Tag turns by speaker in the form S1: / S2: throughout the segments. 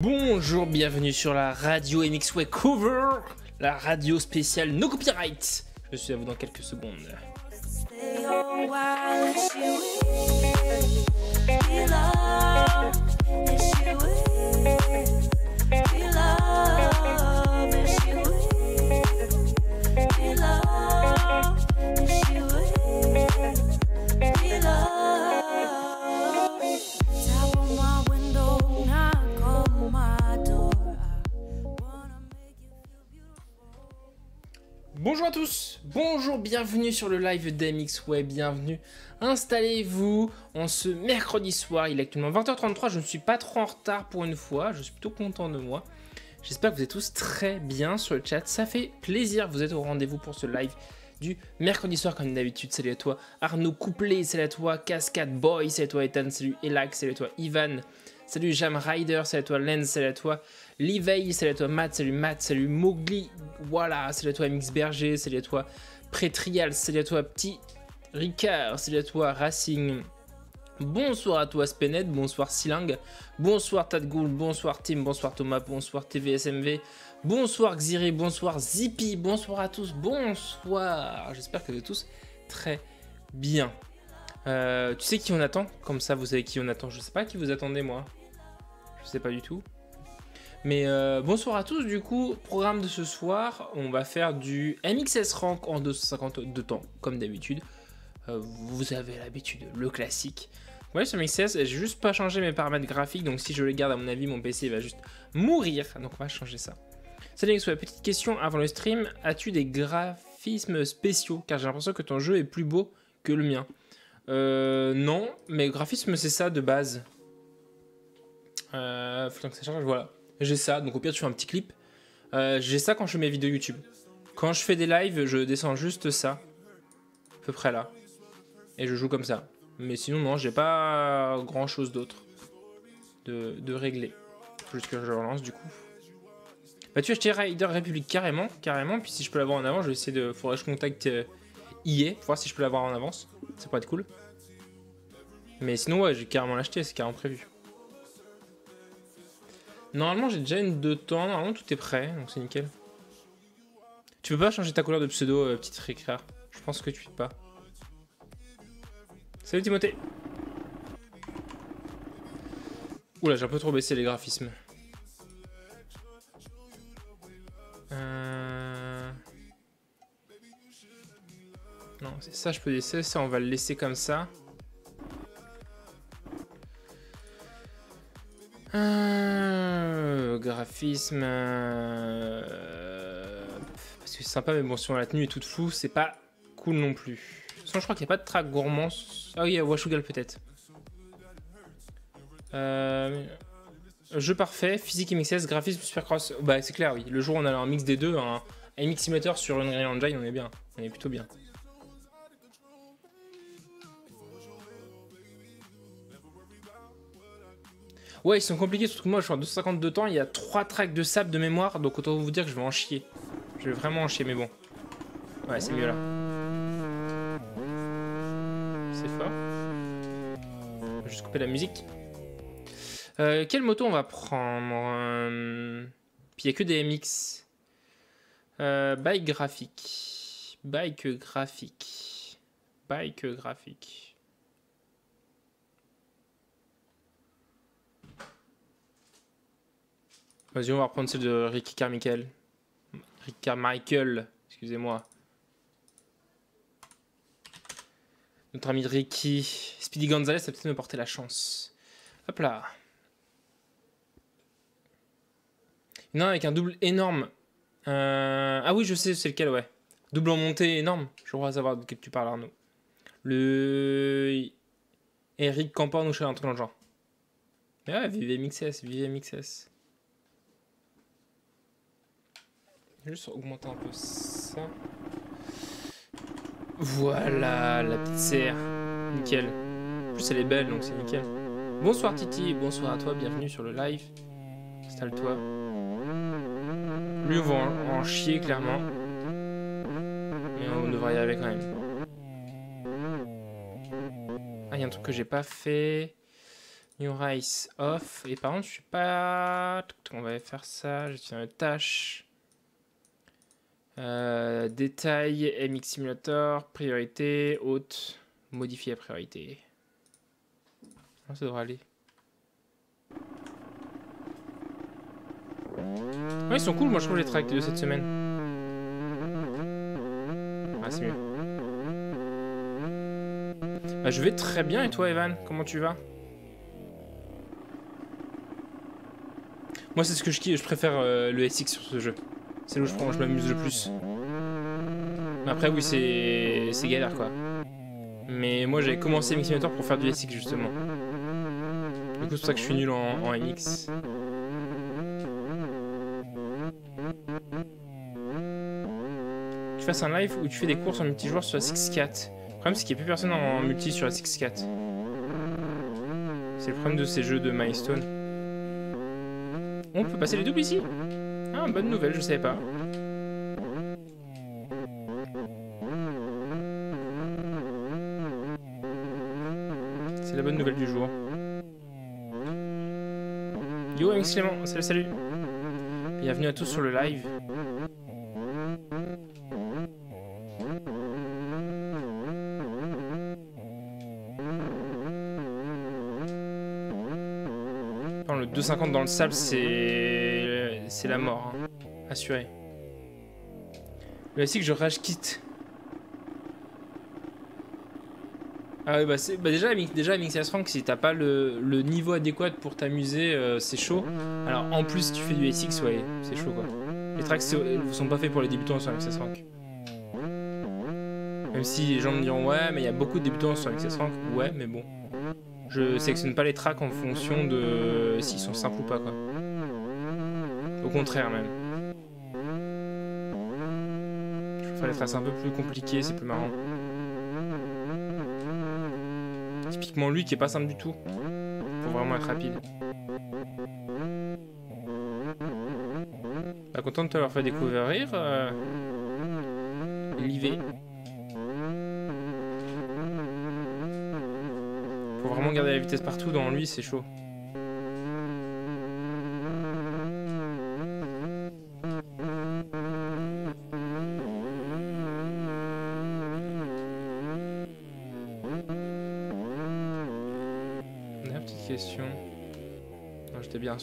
S1: Bonjour, bienvenue sur la radio MXWay Cover, la radio spéciale No Copyright. Je suis à vous dans quelques secondes. Bonjour à tous, bonjour, bienvenue sur le live d'MXWay, bienvenue. Installez-vous. En ce mercredi soir, il est actuellement 20h33, je ne suis pas trop en retard pour une fois, je suis plutôt content de moi. J'espère que vous êtes tous très bien sur le chat, ça fait plaisir, vous êtes au rendez-vous pour ce live du mercredi soir comme d'habitude. Salut à toi Arnaud Couplet, salut à toi Cascade Boy, salut à toi Ethan, salut Elax, salut à toi Ivan, salut Jam Rider, salut à toi Lens, salut à toi Liveil, salut à toi Matt, salut Matt, salut Mowgli, voilà, salut à toi MX Berger, salut à toi Prétrial, salut à toi Petit Ricard, salut à toi Racing. Bonsoir à toi Spened, bonsoir Silang, bonsoir Tadgoul, bonsoir Tim, bonsoir Thomas, bonsoir TVSMV, bonsoir Xiri, bonsoir Zippy, bonsoir à tous, bonsoir. J'espère que vous êtes tous très bien. Euh, tu sais qui on attend? Comme ça, vous savez qui on attend. Je sais pas qui vous attendez, moi. Sais pas du tout. Mais euh, bonsoir à tous, du coup, programme de ce soir, on va faire du MXS Rank en 252 temps, comme d'habitude. Euh, vous avez l'habitude, le classique. Ouais, sur MXS, j'ai juste pas changé mes paramètres graphiques, donc si je les garde, à mon avis, mon PC va juste mourir. Donc on va changer ça. Salut MXS, petite question avant le stream, as-tu des graphismes spéciaux? Car j'ai l'impression que ton jeu est plus beau que le mien. Euh, non, mais graphisme c'est ça de base. Euh, faut que ça charge, voilà. J'ai ça, donc au pire tu fais un petit clip. Euh, j'ai ça quand je fais mes vidéos YouTube. Quand je fais des lives, je descends juste ça. À peu près là. Et je joue comme ça. Mais sinon, non, j'ai pas grand chose d'autre de, régler. Faut juste que je relance du coup. Bah tu acheter Rider Republic carrément, carrément. Puis si je peux l'avoir en avant, je vais essayer de. Faudrait que je contacte euh, pour voir si je peux l'avoir en avance. Ça pourrait être cool. Mais sinon, ouais, j'ai carrément l'acheter, c'est carrément prévu. Normalement, j'ai déjà une de temps. Normalement, tout est prêt, donc c'est nickel. Tu peux pas changer ta couleur de pseudo, euh, petite récréa. Je pense que tu peux pas. Salut Timothée. Oula, j'ai un peu trop baissé les graphismes. Euh... Non, c'est ça, je peux laisser. Ça, on va le laisser comme ça. Euh, graphisme. euh, Parce que c'est sympa, mais bon, si on la tenue est toute floue, c'est pas cool non plus. Façon, je crois qu'il n'y a pas de track gourmand. Ah oui, il y a Washugal peut-être. Euh, Jeu parfait, physique MXS, graphisme supercross. Bah, c'est clair, oui. Le jour où on a un mix des deux, un, MX Simulator sur Unreal Engine, on est bien. On est plutôt bien. Ouais, ils sont compliqués, surtout que moi je suis en 252 temps, il y a 3 tracks de sable de mémoire, donc autant vous dire que je vais en chier. Je vais vraiment en chier, mais bon. Ouais, c'est mieux là. C'est fort. Je vais juste couper la musique. Euh, quelle moto on va prendre Euh, Puis il n'y a que des MX. Euh, bike graphique. Bike graphique. Bike graphique. Vas-y, on va reprendre celle de Ricky Carmichael. Ricky Carmichael, excusez-moi. Notre ami Ricky. Speedy Gonzalez, ça peut-être me porter la chance. Hop là. Non, avec un double énorme. Euh, Ah oui, je sais, c'est lequel, ouais. Double en montée énorme. Je crois savoir de quel tu parles, Arnaud. Le. Eric Campan ou un truc dans le genre. Mais ouais, vive MXS, vive MXS. Je vais juste augmenter un peu ça. Voilà, la petite serre. Nickel. En plus, elle est belle, donc c'est nickel. Bonsoir Titi, bonsoir à toi, bienvenue sur le live. Installe-toi. Lui, on va en, chier clairement. Mais on devrait y arriver quand même. Ah, il y a un truc que j'ai pas fait. New Rice off. Et par contre, je suis pas. On va faire ça. Je tiens une tâche. Euh, détail, MX Simulator, priorité, haute, modifier la priorité. Ah, ça devrait aller. Ouais, ils sont cool, moi je trouve les tracks de cette semaine. Ah, c'est mieux. Bah, je vais très bien et toi, Evan Comment tu vas? Moi, c'est ce que je kiffe, je préfère euh, le SX sur ce jeu. C'est là où je, je m'amuse le plus. Mais après, oui, c'est galère quoi. Mais moi, j'avais commencé Simulator pour faire du SX justement. Du coup, c'est pour ça que je suis nul en, en MX. Tu fasses un live où tu fais des courses en multijoueur sur la 6-4. Le problème, c'est qu'il n'y a plus personne en multi sur la 6-4. C'est le problème de ces jeux de milestone. On peut passer les doubles ici Ah, bonne nouvelle, je savais pas. C'est la bonne nouvelle du jour. Yo, MX Clément, salut, salut. Bienvenue à tous sur le live. Le 2,50 dans le sable, c'est. C'est la mort. hein. Assuré. Le que je rage quitte. Ah ouais, bah, c'est- bah déjà, déjà MXS Rank, si t'as pas le, le niveau adéquat pour t'amuser, euh, c'est chaud. Alors en plus, si tu fais du SX, ouais, c'est chaud quoi. Les tracks c'est- sont pas faits pour les débutants sur MXS Rank. Même si les gens me diront, ouais, mais il y a beaucoup de débutants sur MXS Rank, ouais, mais bon. Je sélectionne pas les tracks en fonction de s'ils sont simples ou pas quoi. Au contraire même. Je préfère les tracks un peu plus compliqués, c'est plus marrant. Typiquement lui qui est pas simple du tout. Pour vraiment être rapide. Bah, content de te l'avoir fait découvrir. Euh... Livé. Faut vraiment garder la vitesse partout dans lui, c'est chaud.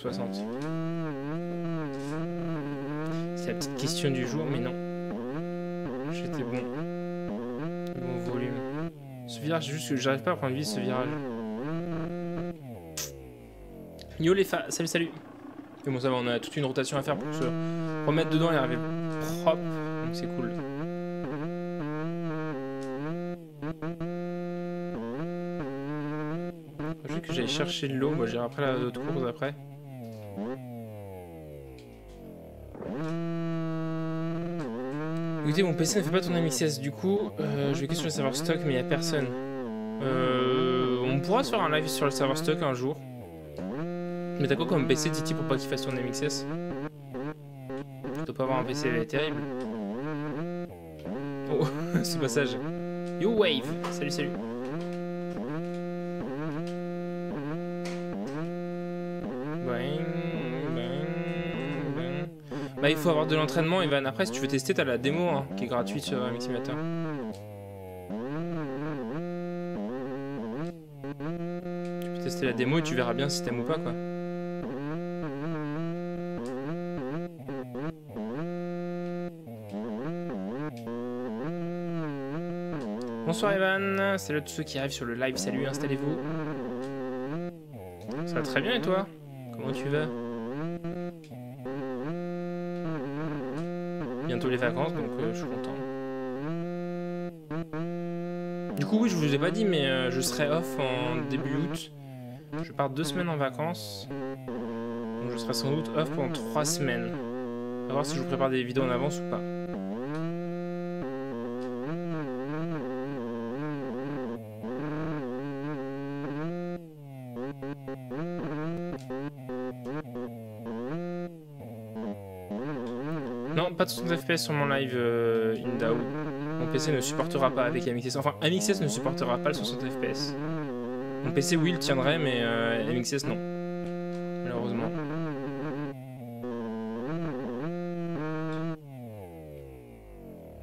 S1: 60. C'est la petite question du jour, mais non. J'étais bon. Bon volume. Ce virage, juste que j'arrive pas à prendre vie ce virage. Yo les fa... Salut, salut. Mais bon, ça va, on a toute une rotation à faire pour se remettre dedans et arriver propre. Donc c'est cool. Je que chercher de l'eau. Moi, j'irai après la courses après. Écoutez, mon PC ne fait pas tourner MXS, du coup, euh, je vais que sur le serveur stock, mais il n'y a personne. Euh, on pourra faire un live sur le serveur stock un jour. Mais t'as quoi comme PC, Titi, pour pas qu'il fasse tourner MXS Je dois pas avoir un PC terrible. Oh, ce passage. Yo Wave Salut, salut Bah il faut avoir de l'entraînement Evan. Après si tu veux tester t'as la démo hein, qui est gratuite sur euh, Miximulator. Tu peux tester la démo et tu verras bien si t'aimes ou pas quoi. Bonsoir Evan, salut à tous ceux qui arrivent sur le live, salut, installez-vous. Ça va très bien et toi? Comment tu vas? Vacances donc euh, je suis content. Du coup oui je vous ai pas dit mais euh, je serai off en début août. Je pars deux semaines en vacances. Donc je serai sans doute off pendant trois semaines. Va voir si je vous prépare des vidéos en avance ou pas. Pas de 60 FPS sur mon live euh, Indao. Mon PC ne supportera pas avec MXS. Enfin, MXS ne supportera pas le 60 FPS. Mon PC, oui, il tiendrait, mais euh, MXS, non. Malheureusement.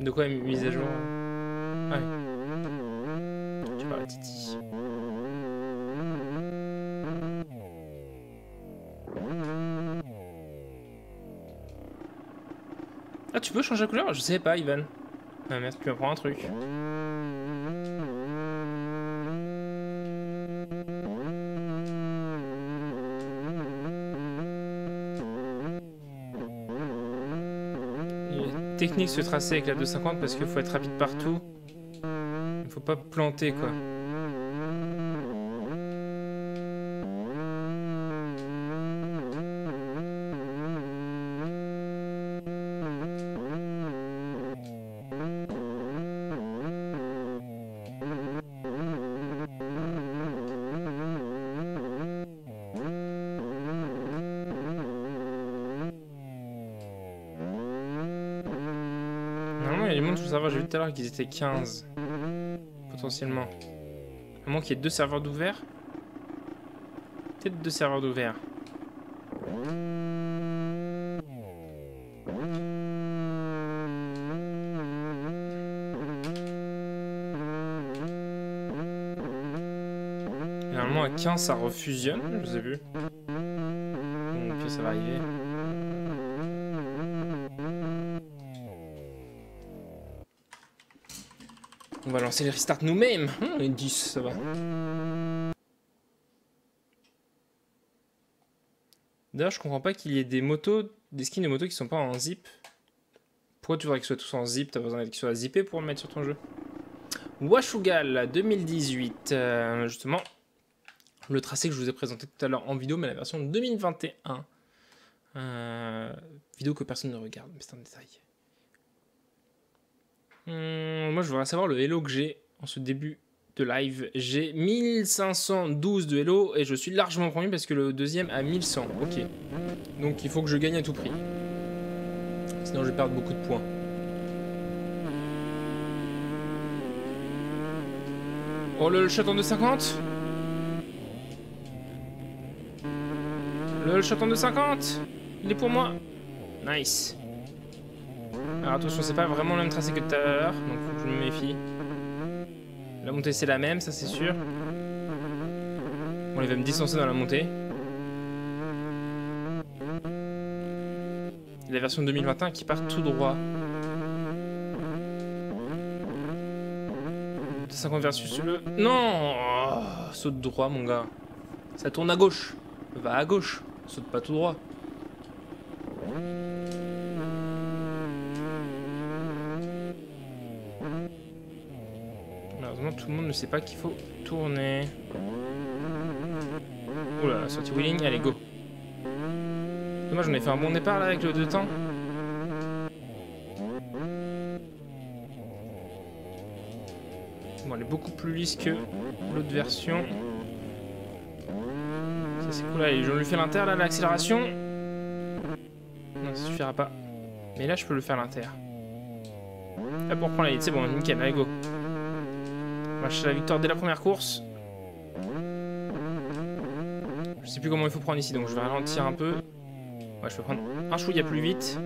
S1: De quoi mise à jour? Tu peux changer la couleur? Je savais pas, Ivan. Ah merde, tu m'apprends un truc. Il est technique ce tracé avec la 250 parce qu'il faut être rapide partout. Il faut pas planter quoi. Vu tout à l'heure qu'ils étaient 15. Potentiellement. À moins qu'il y ait deux serveurs d'ouvert. Peut-être deux serveurs d'ouvert. Normalement, à 15, ça refusionne. Je vous ai vu. Bon, ok, ça va arriver. On va lancer les restart nous-mêmes. Les 10, ça va. D'ailleurs, je comprends pas qu'il y ait des motos, des skins de motos qui sont pas en zip. Pourquoi tu voudrais qu'ils soient tous en zip? T'as besoin qu'ils soient zippés pour le mettre sur ton jeu Washugal 2018. euh, justement, le tracé que je vous ai présenté tout à l'heure en vidéo, mais la version 2021. Euh, vidéo que personne ne regarde, mais c'est un détail. Hum, moi, je voudrais savoir le hello que j'ai en ce début de live. J'ai 1512 de hello et je suis largement premier parce que le deuxième a 1100. Ok. Donc il faut que je gagne à tout prix. Sinon, je vais perdre beaucoup de points. Oh, le, le chaton de 50 Le, le chaton de 50 Il est pour moi Nice. Alors attention, c'est pas vraiment le même tracé que tout à l'heure, donc je me méfie. La montée c'est la même, ça c'est sûr. Bon, il va me distancer dans la montée. La version 2021 qui part tout droit. 50 versus le... Non Saute droit mon gars. Ça tourne à gauche. Va à gauche. Saute pas tout droit. Ne sait pas qu'il faut tourner. Oula, sortie wheeling, allez, go. Dommage, on a fait un bon départ là avec le deux temps. Bon, elle est beaucoup plus lisse que l'autre version. Ça c'est cool, allez, je lui fais l'inter là, l'accélération. Non, ça suffira pas. Mais là, je peux le faire l'inter. Hop, on reprend la lead, c'est bon, nickel, allez, go. Va chercher la victoire dès la première course. Je sais plus comment il faut prendre ici, donc je vais ralentir un peu. Ouais, je peux prendre un chouïa plus vite.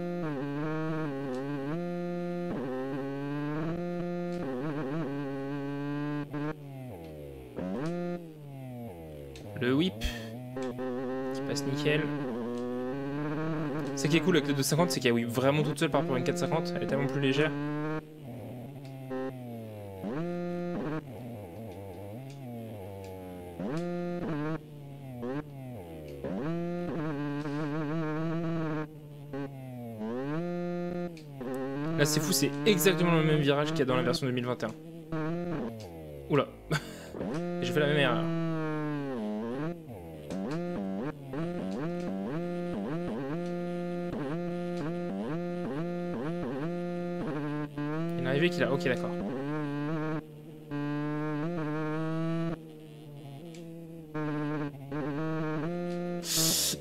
S1: Le whip qui passe nickel. Ce qui est cool avec le 250, c'est qu'elle whip vraiment toute seule par rapport à une 450. Elle est tellement plus légère. C'est fou, c'est exactement le même virage qu'il y a dans la version 2021. Oula. Je fais la même erreur. Il est arrivé qu'il a... Ok d'accord.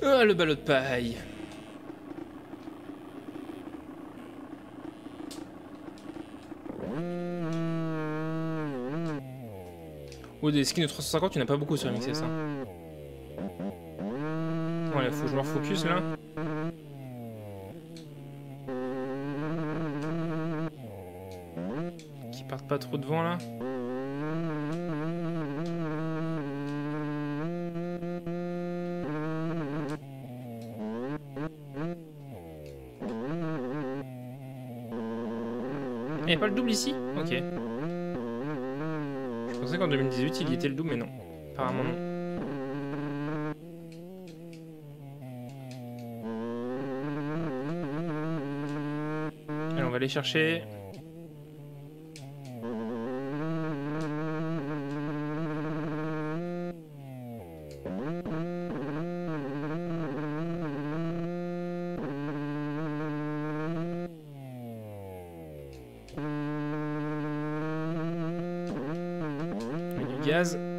S1: Ah le ballot de paille. Des skins de 350, il n'y en a pas beaucoup sur MXS. Hein. Voilà, faut que je me là. Qui partent pas trop devant là. Il n'y a pas le double ici? Ok. Pensais qu'en 2018 il y était le double, mais non. Apparemment non. Allez, on va aller chercher. On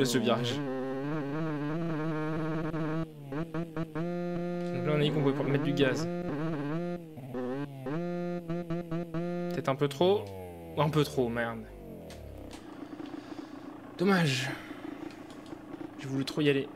S1: Le virage. Donc là on a dit qu'on pouvait mettre du gaz. Peut-être un peu trop. Un peu trop, merde. Dommage. J'ai voulu trop y aller.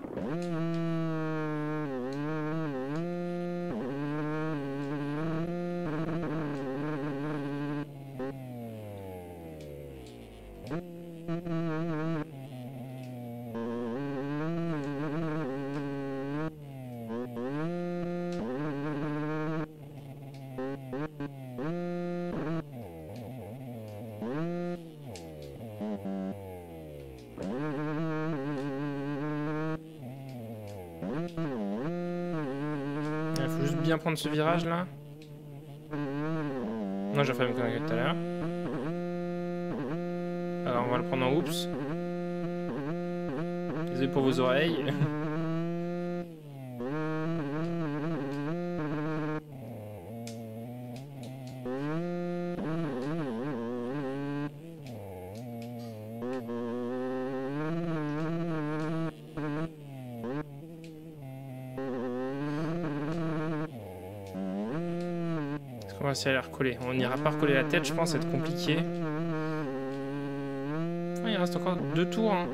S1: Prendre ce virage là. Non, j'ai fait la même connerie tout à l'heure. Alors on va le prendre en oups. Désolé pour vos oreilles. Essayer à la recoller On n'ira pas recoller la tête, je pense, être compliqué. Il reste encore deux tours. Hein.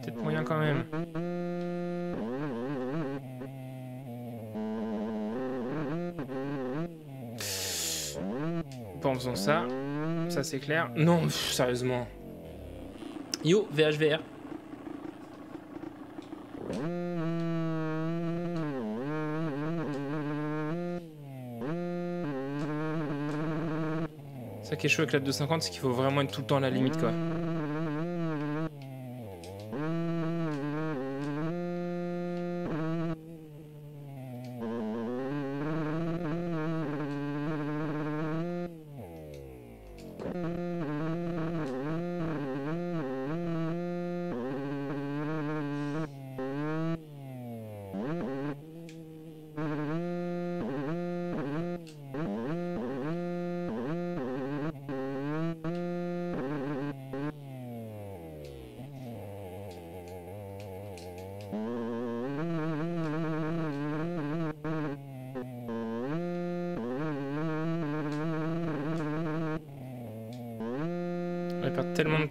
S1: Peut-être moyen quand même. Pas en faisant ça. Ça c'est clair. Non, sérieusement. Yo, VHVR. Qui est chaud avec la 250, c'est qu'il faut vraiment être tout le temps à la limite quoi.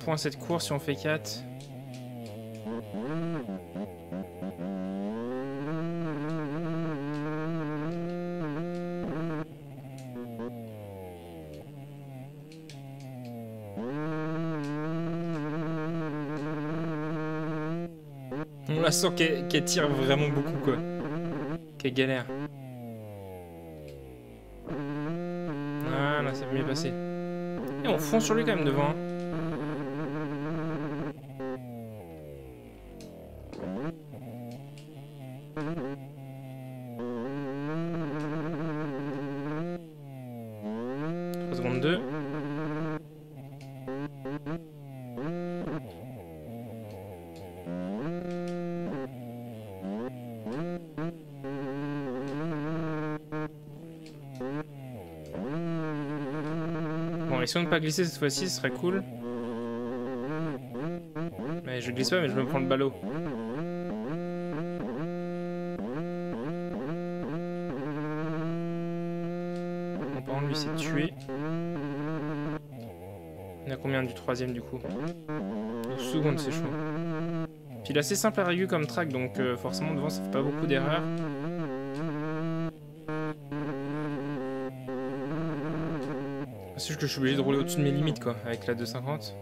S1: Points cette course si on fait 4. On la sent qu'elle tire vraiment beaucoup quoi. Qu'elle galère. Voilà, c'est mieux passé. Et on fonce sur lui quand même devant. hein. Bon, essayons de pas glisser cette fois-ci, ce serait cool. Mais je glisse pas, mais je me prends le ballot. Mon parent, lui, s'est tué. On a combien du troisième, du coup 12 secondes, c'est chaud. Puis il est assez simple à régler comme track, donc euh, forcément, devant, ça fait pas beaucoup d'erreurs. C'est juste que je suis obligé de rouler au-dessus de mes limites, quoi, avec la 250.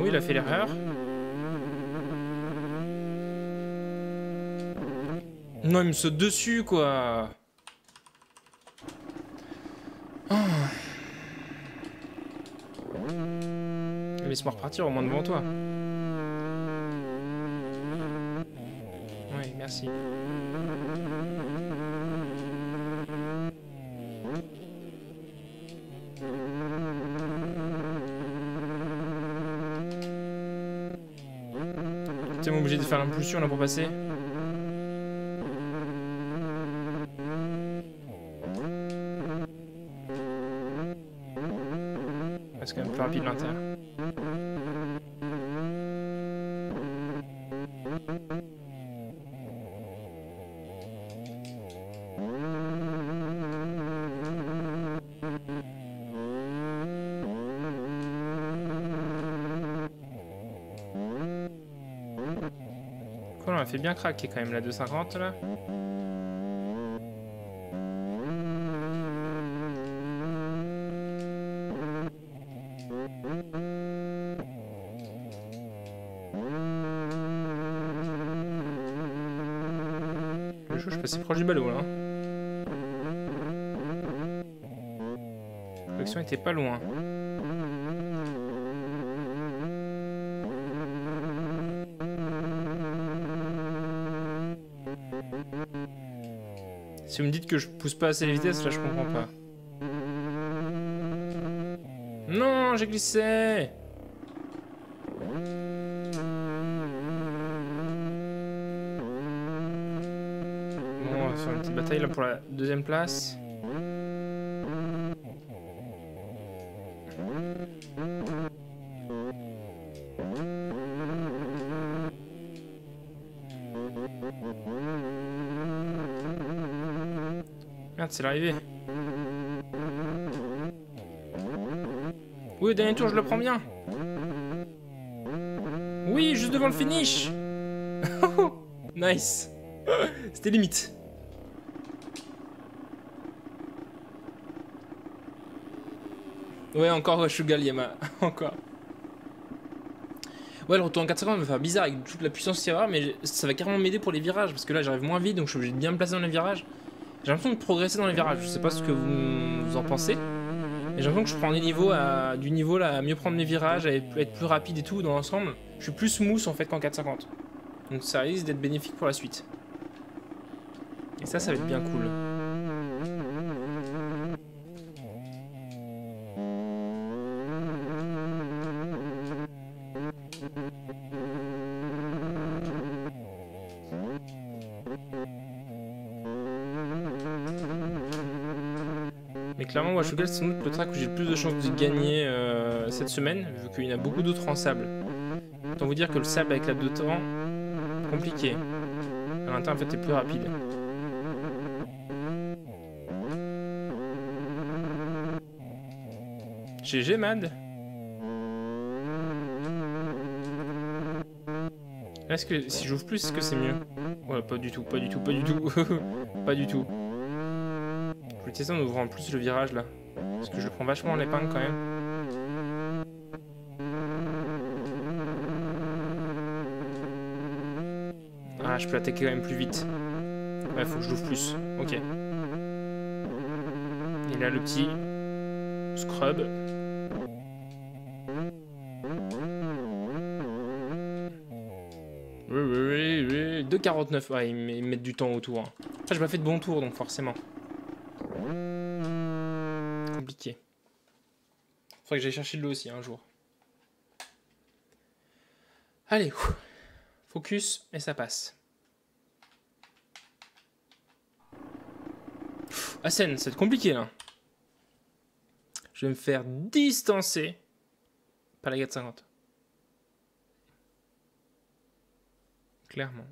S1: Oui, il a fait l'erreur. Non, il me saute dessus, quoi. Laisse-moi repartir au moins devant toi. Oui, merci. T'es obligé de faire l'impulsion là pour passer C'est quand même plus rapide l'intérieur. Bien craquer quand même la 250 là. Le jeu, je passé proche du ballot là. L'action était pas loin. Si vous me dites que je pousse pas assez la vitesse, là je comprends pas. Non, j'ai glissé Bon, on va faire une petite bataille là pour la deuxième place. C'est l'arrivée. Oui, dernier tour, je le prends bien. Oui, juste devant le finish. nice. C'était limite. Ouais, encore Shugal Yama. encore. Ouais, le retour en 450 va faire bizarre avec toute la puissance aura, mais ça va carrément m'aider pour les virages parce que là j'arrive moins vite donc je suis obligé de bien me placer dans les virages. J'ai l'impression de progresser dans les virages, je sais pas ce que vous, en pensez. Mais j'ai l'impression que je prends des niveaux à, du niveau là, à mieux prendre mes virages, à être plus rapide et tout dans l'ensemble. Je suis plus smooth en fait qu'en 450. Donc ça risque d'être bénéfique pour la suite. Et ça, ça va être bien cool. Clairement, Washugal, c'est sans doute le track où j'ai le plus de chances de gagner euh, cette semaine, vu qu'il y en a beaucoup d'autres en sable. Autant vous dire que le sable avec la de temps, compliqué. À l'intérieur, en fait, est plus rapide. GG, Mad Est-ce que si j'ouvre plus, est-ce que c'est mieux? Ouais, pas du tout, pas du tout, pas du tout. pas du tout. Je vais tester en ouvrant plus le virage là. Parce que je prends vachement en épingle quand même. Ah, je peux attaquer quand même plus vite. Ouais, faut que je l'ouvre plus. Ok. Et là, le petit scrub. Oui, oui, oui, oui. 2,49. Ouais, ils me- ils me mettent du temps autour. Après, j'ai pas fait de bon tour, donc forcément. Faudrait que j'aille chercher de l'eau aussi un jour. Allez, focus et ça passe. Pff, Asen, c'est compliqué là. Je vais me faire distancer par la 450. Clairement.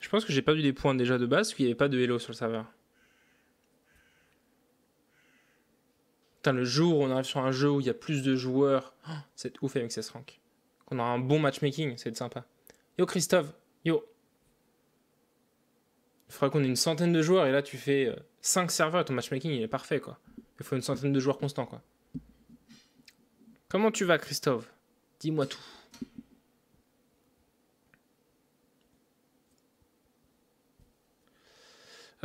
S1: Je pense que j'ai perdu des points déjà de base qu'il n'y avait pas de hello sur le serveur. Le jour où on arrive sur un jeu où il y a plus de joueurs, oh, c'est ouf avec CS Rank. Qu'on aura un bon matchmaking, c'est sympa. Yo Christophe, yo. Il faudra qu'on ait une centaine de joueurs et là tu fais 5 serveurs et ton matchmaking il est parfait quoi. Il faut une centaine de joueurs constants quoi. Comment tu vas Christophe? Dis-moi tout.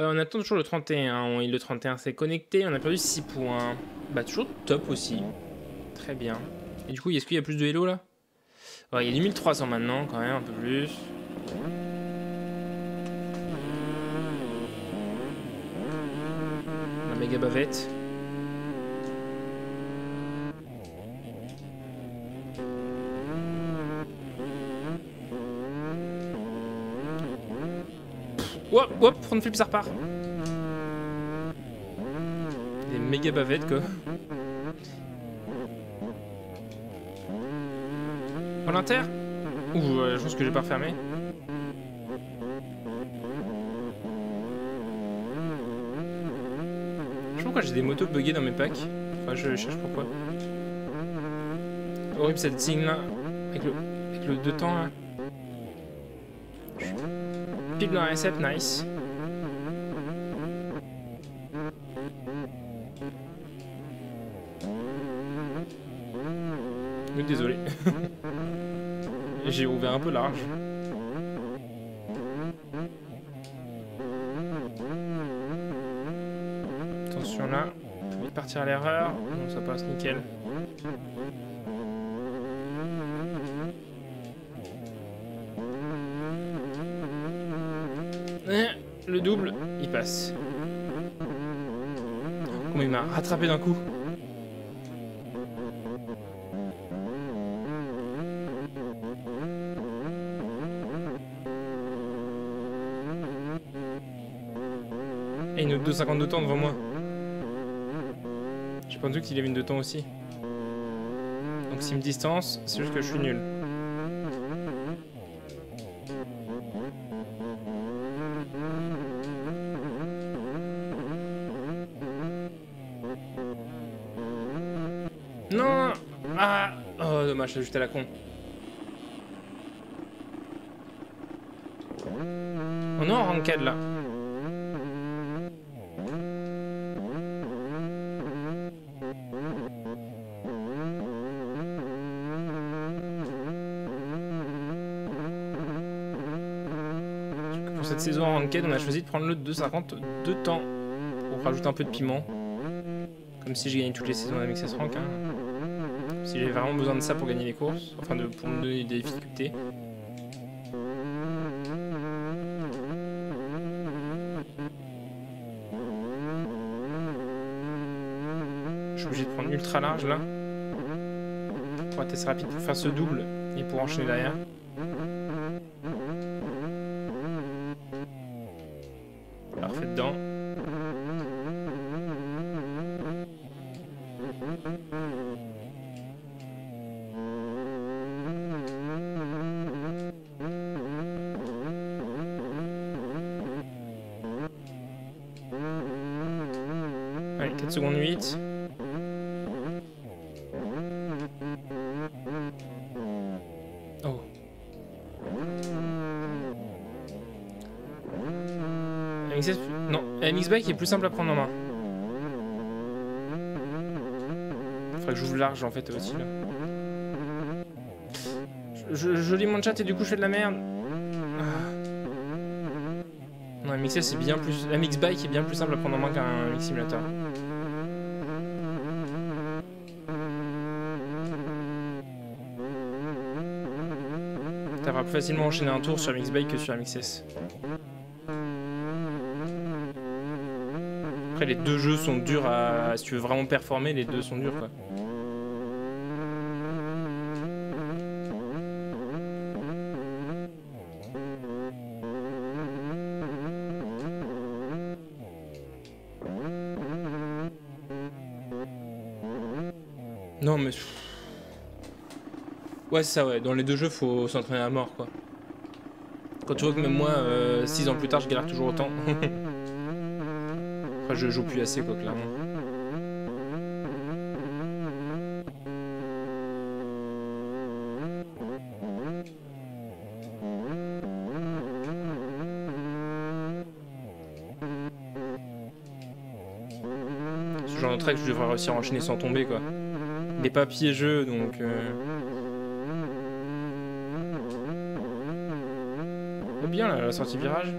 S1: On attend toujours le 31. On- Le 31 s'est connecté. On a perdu 6 points. Bah, toujours top aussi. Très bien. Et du coup, est-ce qu'il y a plus de hello là? Ouais, il y a du 1300 maintenant, quand même, un peu plus. La méga bavette. Hop, hop, front flip, ça repart. Des méga bavettes, quoi. En l'inter Ouh, ouais, je pense que j'ai pas refermé. Je sais pas pourquoi j'ai des motos buggées dans mes packs. Enfin, je cherche pourquoi. Horrible cette signe là. Avec le, avec le deux temps là. Dans la SF, nice. Désolé. J'ai ouvert un peu large. Attention là, peut vite partir à l'erreur. Bon, ça passe nickel. Le double, il passe. Comment il m'a rattrapé d'un coup Et une 2,50 de temps devant moi. J'ai pas entendu qu'il avait une de temps aussi. Donc s'il me distance, c'est juste que je suis nul. À la con. On est en ranked là. Pour cette saison en ranked, on a choisi de prendre le 2,50 de temps pour rajouter un peu de piment. Comme si j'ai gagné toutes les saisons avec CS Rank. Hein. Si j'avais vraiment besoin de ça pour gagner les courses, enfin de, pour me donner des difficultés. Je suis obligé de prendre ultra large là. Pour être rapide pour faire ce double et pour enchaîner derrière. Plus simple à prendre en main. Faudrait que j'ouvre large en fait aussi là. Je, lis mon chat et du coup je fais de la merde. Ah. Non, MXS c'est bien plus. MX Bike est bien plus simple à prendre en main qu'un MX Simulator. T'arriveras plus facilement enchaîner un tour sur MX Bike que sur MXS. Après, les deux jeux sont durs à. Si tu veux vraiment performer, les deux sont durs quoi. Non, mais. Ouais, c'est ça, ouais. Dans les deux jeux, faut s'entraîner à mort quoi. Quand tu vois que même moi, 6 ans plus tard, je galère toujours autant. Je joue plus assez quoi, clairement. Ce genre de trek, je devrais réussir à enchaîner sans tomber quoi. Il est pas donc. euh, Oh, bien la sortie virage.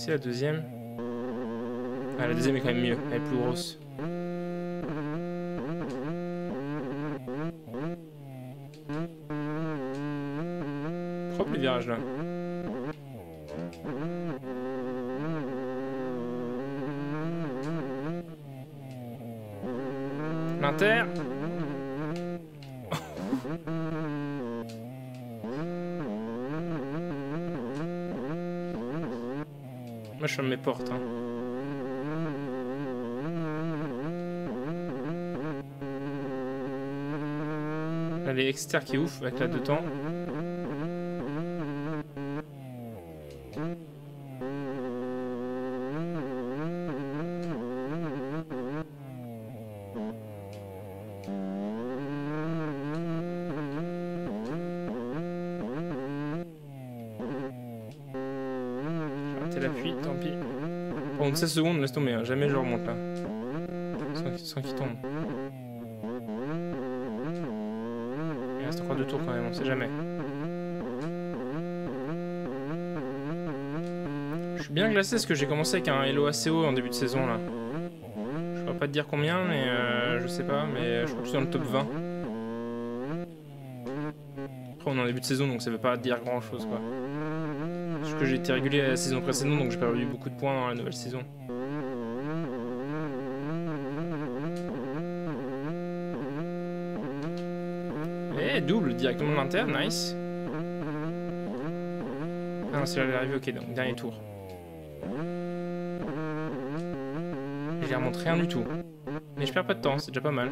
S1: C'est la deuxième. Ah, la deuxième est quand même mieux, elle est plus grosse. Propre les virages là. L'inter. Je ferme mes portes. Hein. Là, les extérieurs qui est ouf avec la deux temps. Pendant 16 secondes, laisse tomber, hein. jamais je remonte là. Sans, qu'il- tombe. Il reste encore deux tours quand même, on sait jamais. Je suis bien glacé parce que j'ai commencé avec un Hello ACO en début de saison là. Je pourrais pas te dire combien, mais euh, je sais pas, mais je crois que je suis dans le top 20. Après on est en début de saison donc ça veut pas dire grand chose quoi. Que j'ai été régulier à la saison précédente donc j'ai perdu beaucoup de points dans la nouvelle saison. Eh, double directement de l'inter, nice. Ah non, c'est l'arrivée, ok, donc dernier tour. J'ai remonte rien du tout. Mais je perds pas de temps, c'est déjà pas mal.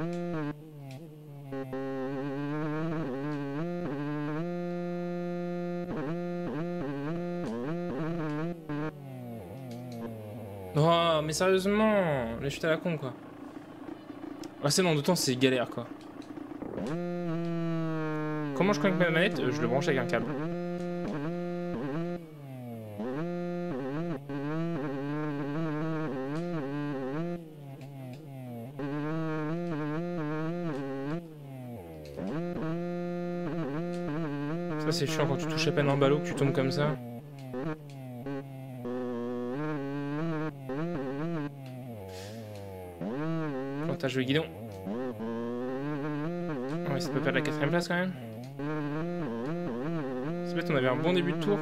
S1: Sérieusement, les chutes à la con quoi. Ah, c'est non, d'autant c'est galère quoi. Comment je connecte ma manette Euh, Je le branche avec un câble. Ça c'est chiant quand tu touches à peine un ballot que tu tombes comme ça. T'as joué guidon. Ouais, ça peut perdre la quatrième place quand même. C'est bête, on avait un bon début de tour.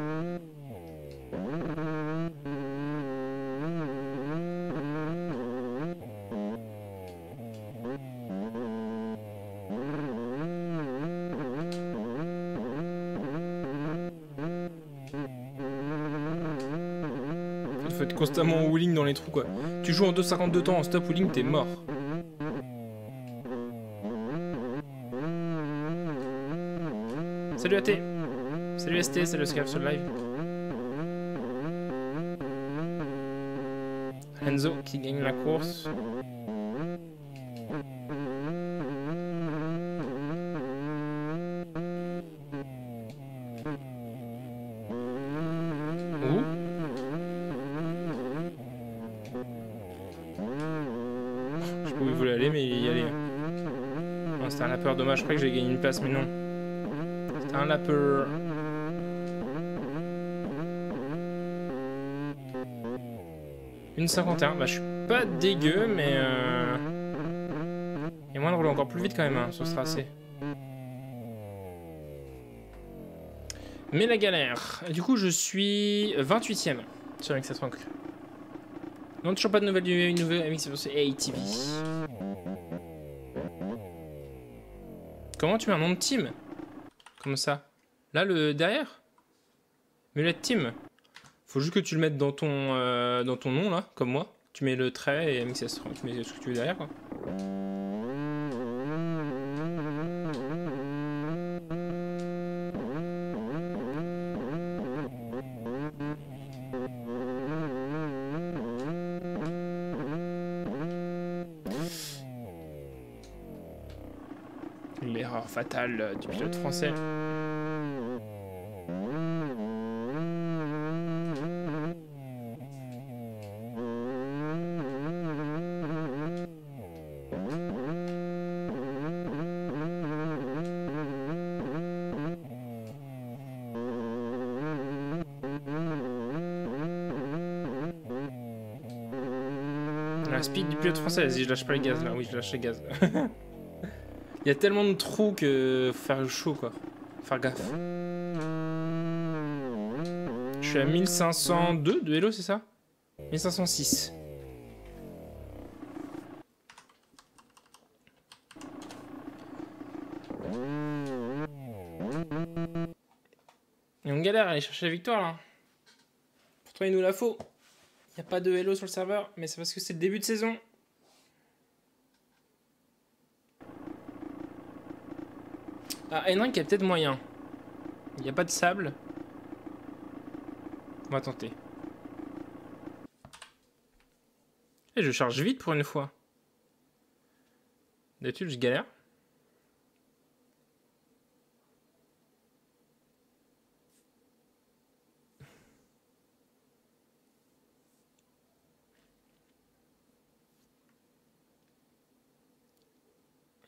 S1: Faut être constamment en wheeling dans les trous quoi. Tu joues en 2,52 temps en stop wheeling, t'es mort. Salut ST, salut Scav sur le live. Enzo qui gagne la course. Ouh. Je sais pas où il voulait aller, mais il y allait. C'était un lapeur, dommage, je croyais que j'ai gagné une place, mais non. C'était un lapeur. Une 51, bah je suis pas dégueu, mais euh... moyen de rouler encore plus vite quand même hein, sur ce tracé. Mais la galère. Du coup, je suis 28ème sur MX Frank. Non, toujours pas de nouvelles du nouvelle MX sur ATV. Comment tu mets un nom de team? Comme ça. Là, le derrière? Mulette Team? Faut juste que tu le mettes dans ton, euh, dans ton nom, là, comme moi. Tu mets le trait et tu mets ce que tu veux derrière, quoi. L'erreur fatale du pilote français. Vas-y, je lâche pas les gaz là, oui, je lâche les gaz. Il y a tellement de trous que faut faire chaud quoi. Faut faire gaffe. Je suis à 1502 de vélo, c'est ça? 1506. Et on galère à aller chercher la victoire là. Pourtant il nous la faut. Il n'y a pas de hello sur le serveur, mais c'est parce que c'est le début de saison. Ah, N1 qui a peut-être moyen. Il n'y a pas de sable. On va tenter. Et je charge vite pour une fois. D'habitude, je galère.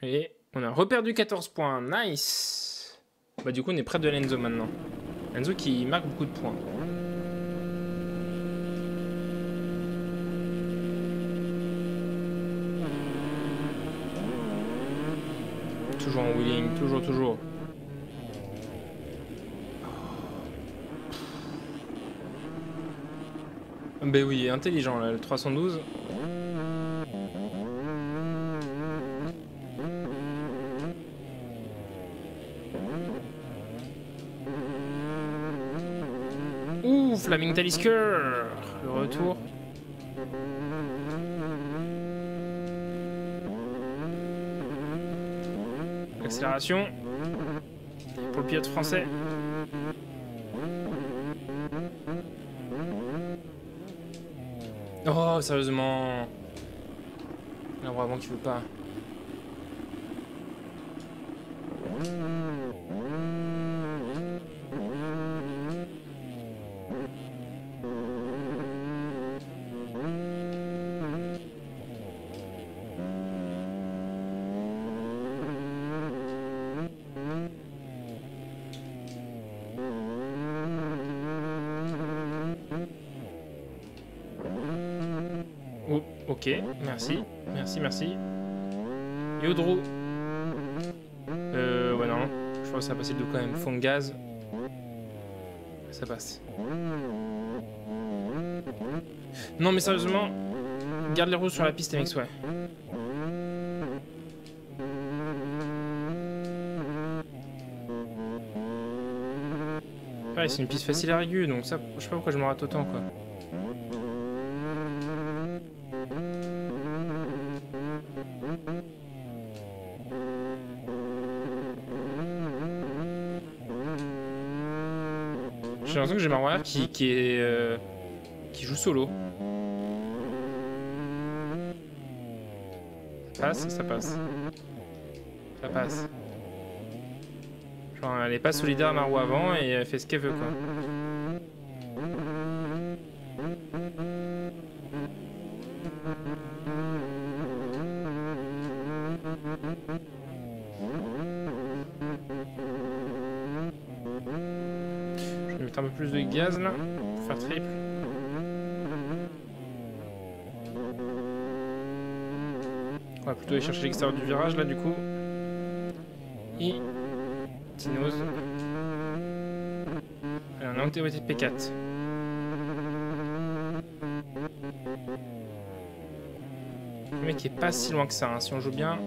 S1: Et on a reperdu 14 points. Nice. Bah du coup on est près de l'Enzo maintenant. Enzo qui marque beaucoup de points. Toujours en wheeling, toujours, toujours. Ben oui, intelligent là, le 312. Flaming Talisker Le retour. Accélération. Pour le pilote français. Oh, sérieusement. Là, vraiment qu'il veut pas. Merci, merci, merci. Yodro. Euh, ouais, non, je pense que ça le dos quand même. Fond de gaz. Ça passe. Non, mais sérieusement, garde les roues sur la piste, MX, ouais. Ouais, c'est une piste facile à réguler, donc ça, je sais pas pourquoi je me rate autant, quoi. J'ai l'impression que j'ai ma roue qui, qui est. euh, qui joue solo. Ça passe, ça passe? Ça passe. Genre, elle est pas solidaire à avant et elle fait ce qu'elle veut, quoi. L'extérieur du virage là du coup. Et. Petit nose. Allez, on a antéoté de P4. Le mec est pas si loin que ça, hein. si on joue bien.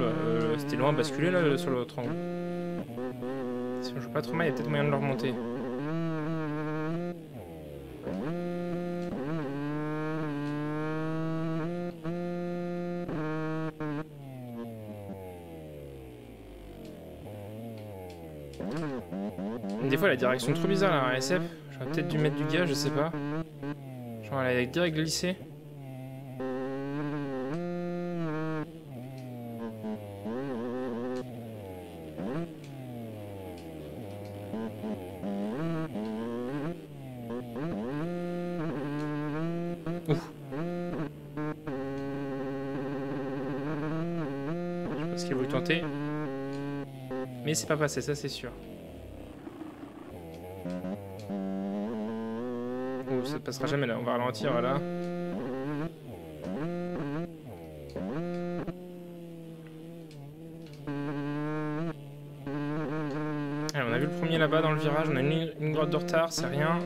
S1: Euh, c'était loin à basculer là sur l'autre angle. Si on joue pas trop mal, il y a peut-être moyen de le remonter. La direction trop bizarre là, la SF. J'aurais peut-être dû mettre du gaz, je sais pas. Genre, elle a direct glissé. Ouf. Je sais pas ce qu'il voulu tenter. Mais c'est pas passé, ça c'est sûr. Passera jamais là, on va ralentir, voilà. Allez, on a vu le premier là-bas dans le virage, on a une, une grotte de retard, c'est rien.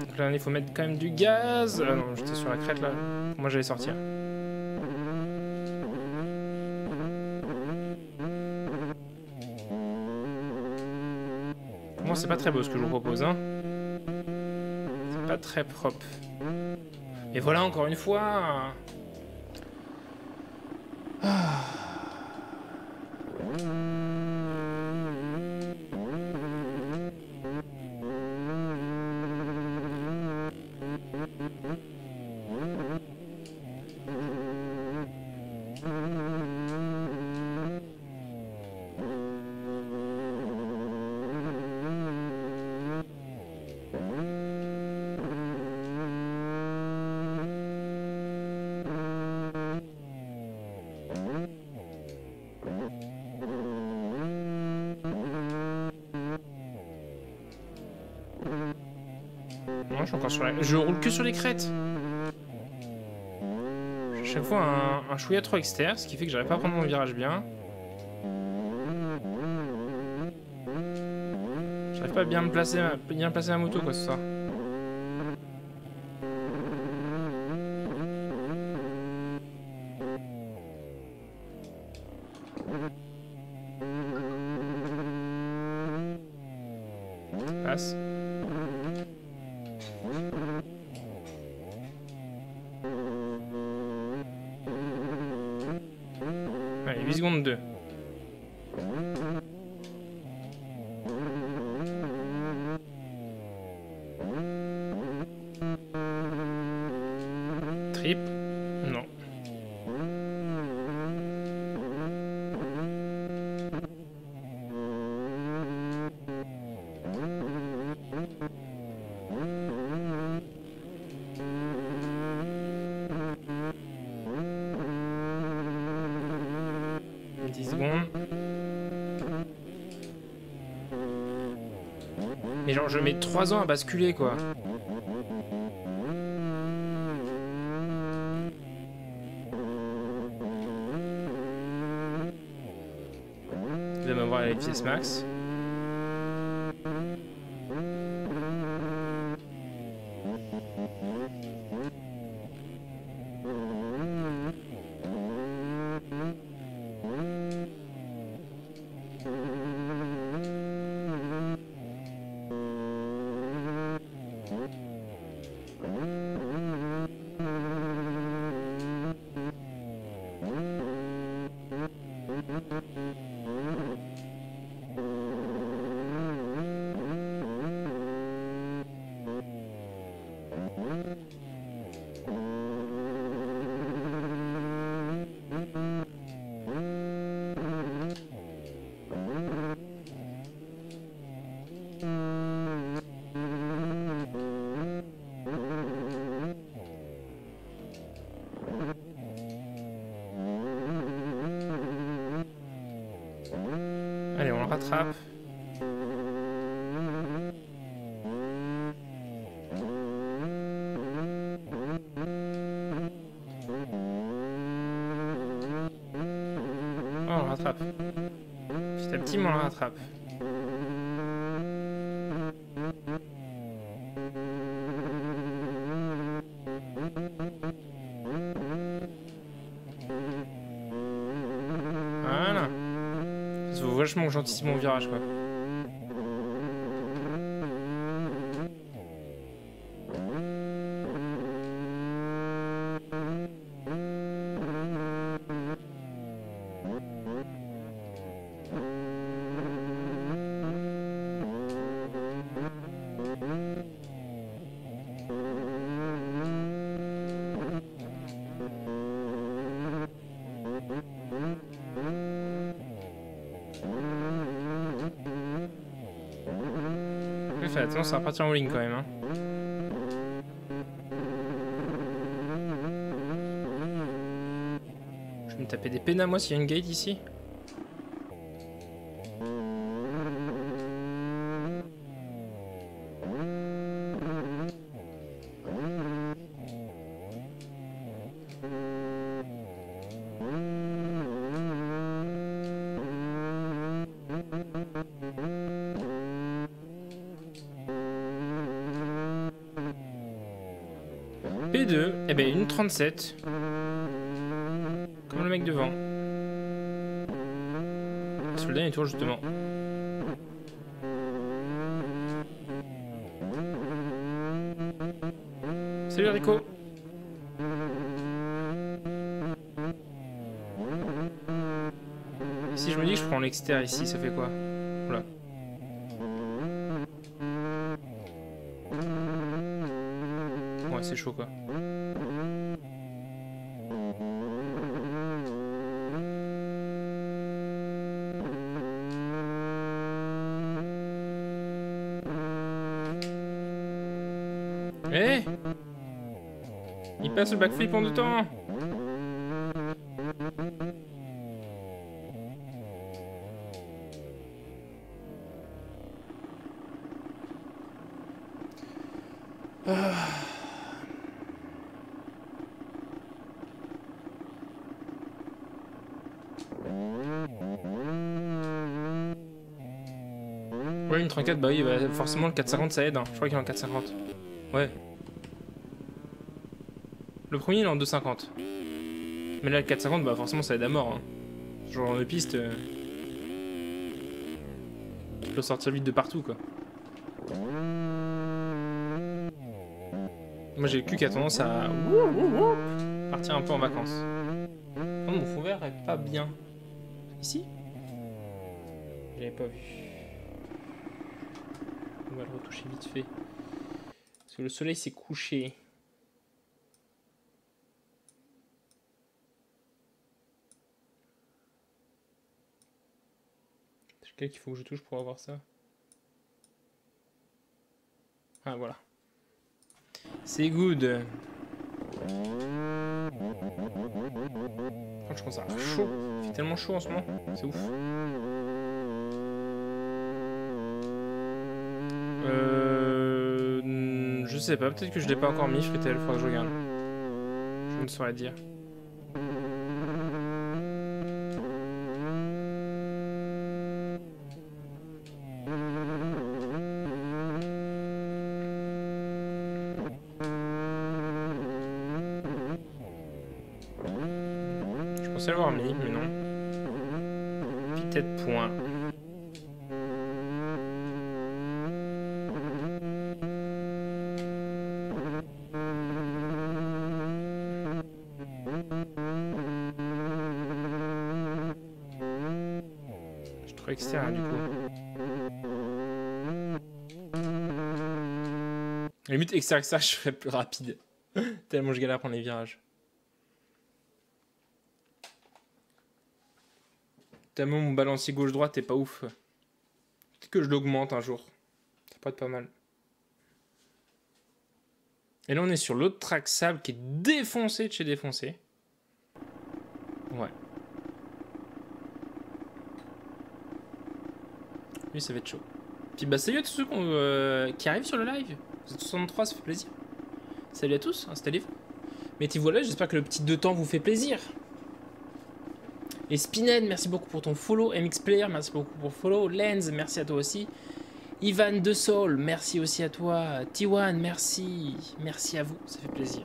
S1: Donc là, il faut mettre quand même du gaz. Ah non, j'étais sur la crête là. Moi, j'allais sortir. C'est pas très beau ce que je vous propose. Hein. C'est pas très propre. Et voilà, encore une fois. Je roule que sur les crêtes. Chaque fois un, un chouïa trop externe, ce qui fait que j'arrive pas à prendre mon virage bien. J'arrive pas à bien me placer, ma- bien placer ma moto, quoi, c'est ça. Passe. 42. Genre, je mets 3 ans à basculer, quoi. Il va m'avoir la vitesse max. rattrape. Oh, on rattrape. Petit à petit, on rattrape. Vachement j'anticipe mon virage, quoi. Ça va partir en ligne quand même. Hein. Je vais me taper des peines à moi s'il y a une gate ici. 37. Comme le mec devant. Sur le dernier tour justement. Salut Rico Si je me dis que je prends l'extérieur ici, ça fait quoi? Oula. Ouais, c'est chaud quoi. Le backflip en deux temps Ouais, une 34, bah oui, bah, forcément le 450 ça aide. hein. Je crois qu'il est en 450. Ouais. Le premier il est en 250. Mais là le 450, bah forcément ça aide à mort. Genre de piste. euh, Tu sortir vite de partout quoi. Moi j'ai le cul qui a tendance à partir un peu en vacances. Oh, mon fond vert est pas bien. Ici? J'avais pas vu. On va le retoucher vite fait. Parce que le soleil s'est couché. Qu'il faut que je touche pour avoir ça Ah voilà. C'est good. Oh, je commence à avoir chaud. Tellement chaud en ce moment. C'est ouf. Euh, hmm, je sais pas, peut-être que je l'ai pas encore mis, Fritel, faudra que je regarde. Je ne saurais dire. Mais non. Peut-être point. Je trouve extérieur du coup. Limite extérieur extérieur, je serais plus rapide. Tellement je galère à prendre les virages. Tellement mon balancier gauche-droite est pas ouf. Peut-être que je l'augmente un jour. Ça pourrait être pas mal. Et là on est sur l'autre track sable qui est défoncé de chez défoncé. Ouais. Lui ça va être chaud. Puis bah salut à tous ceux euh, qui arrivent sur le live. Vous êtes 63, ça fait plaisir. Salut à tous, installez-vous. Mettez-vous là, j'espère que le petit deux temps vous fait plaisir. Et Spinhead, merci beaucoup pour ton follow. MX Player, merci beaucoup pour follow. Lens, merci à toi aussi. Ivan De Sol, merci aussi à toi. T1, merci. Merci à vous, ça fait plaisir.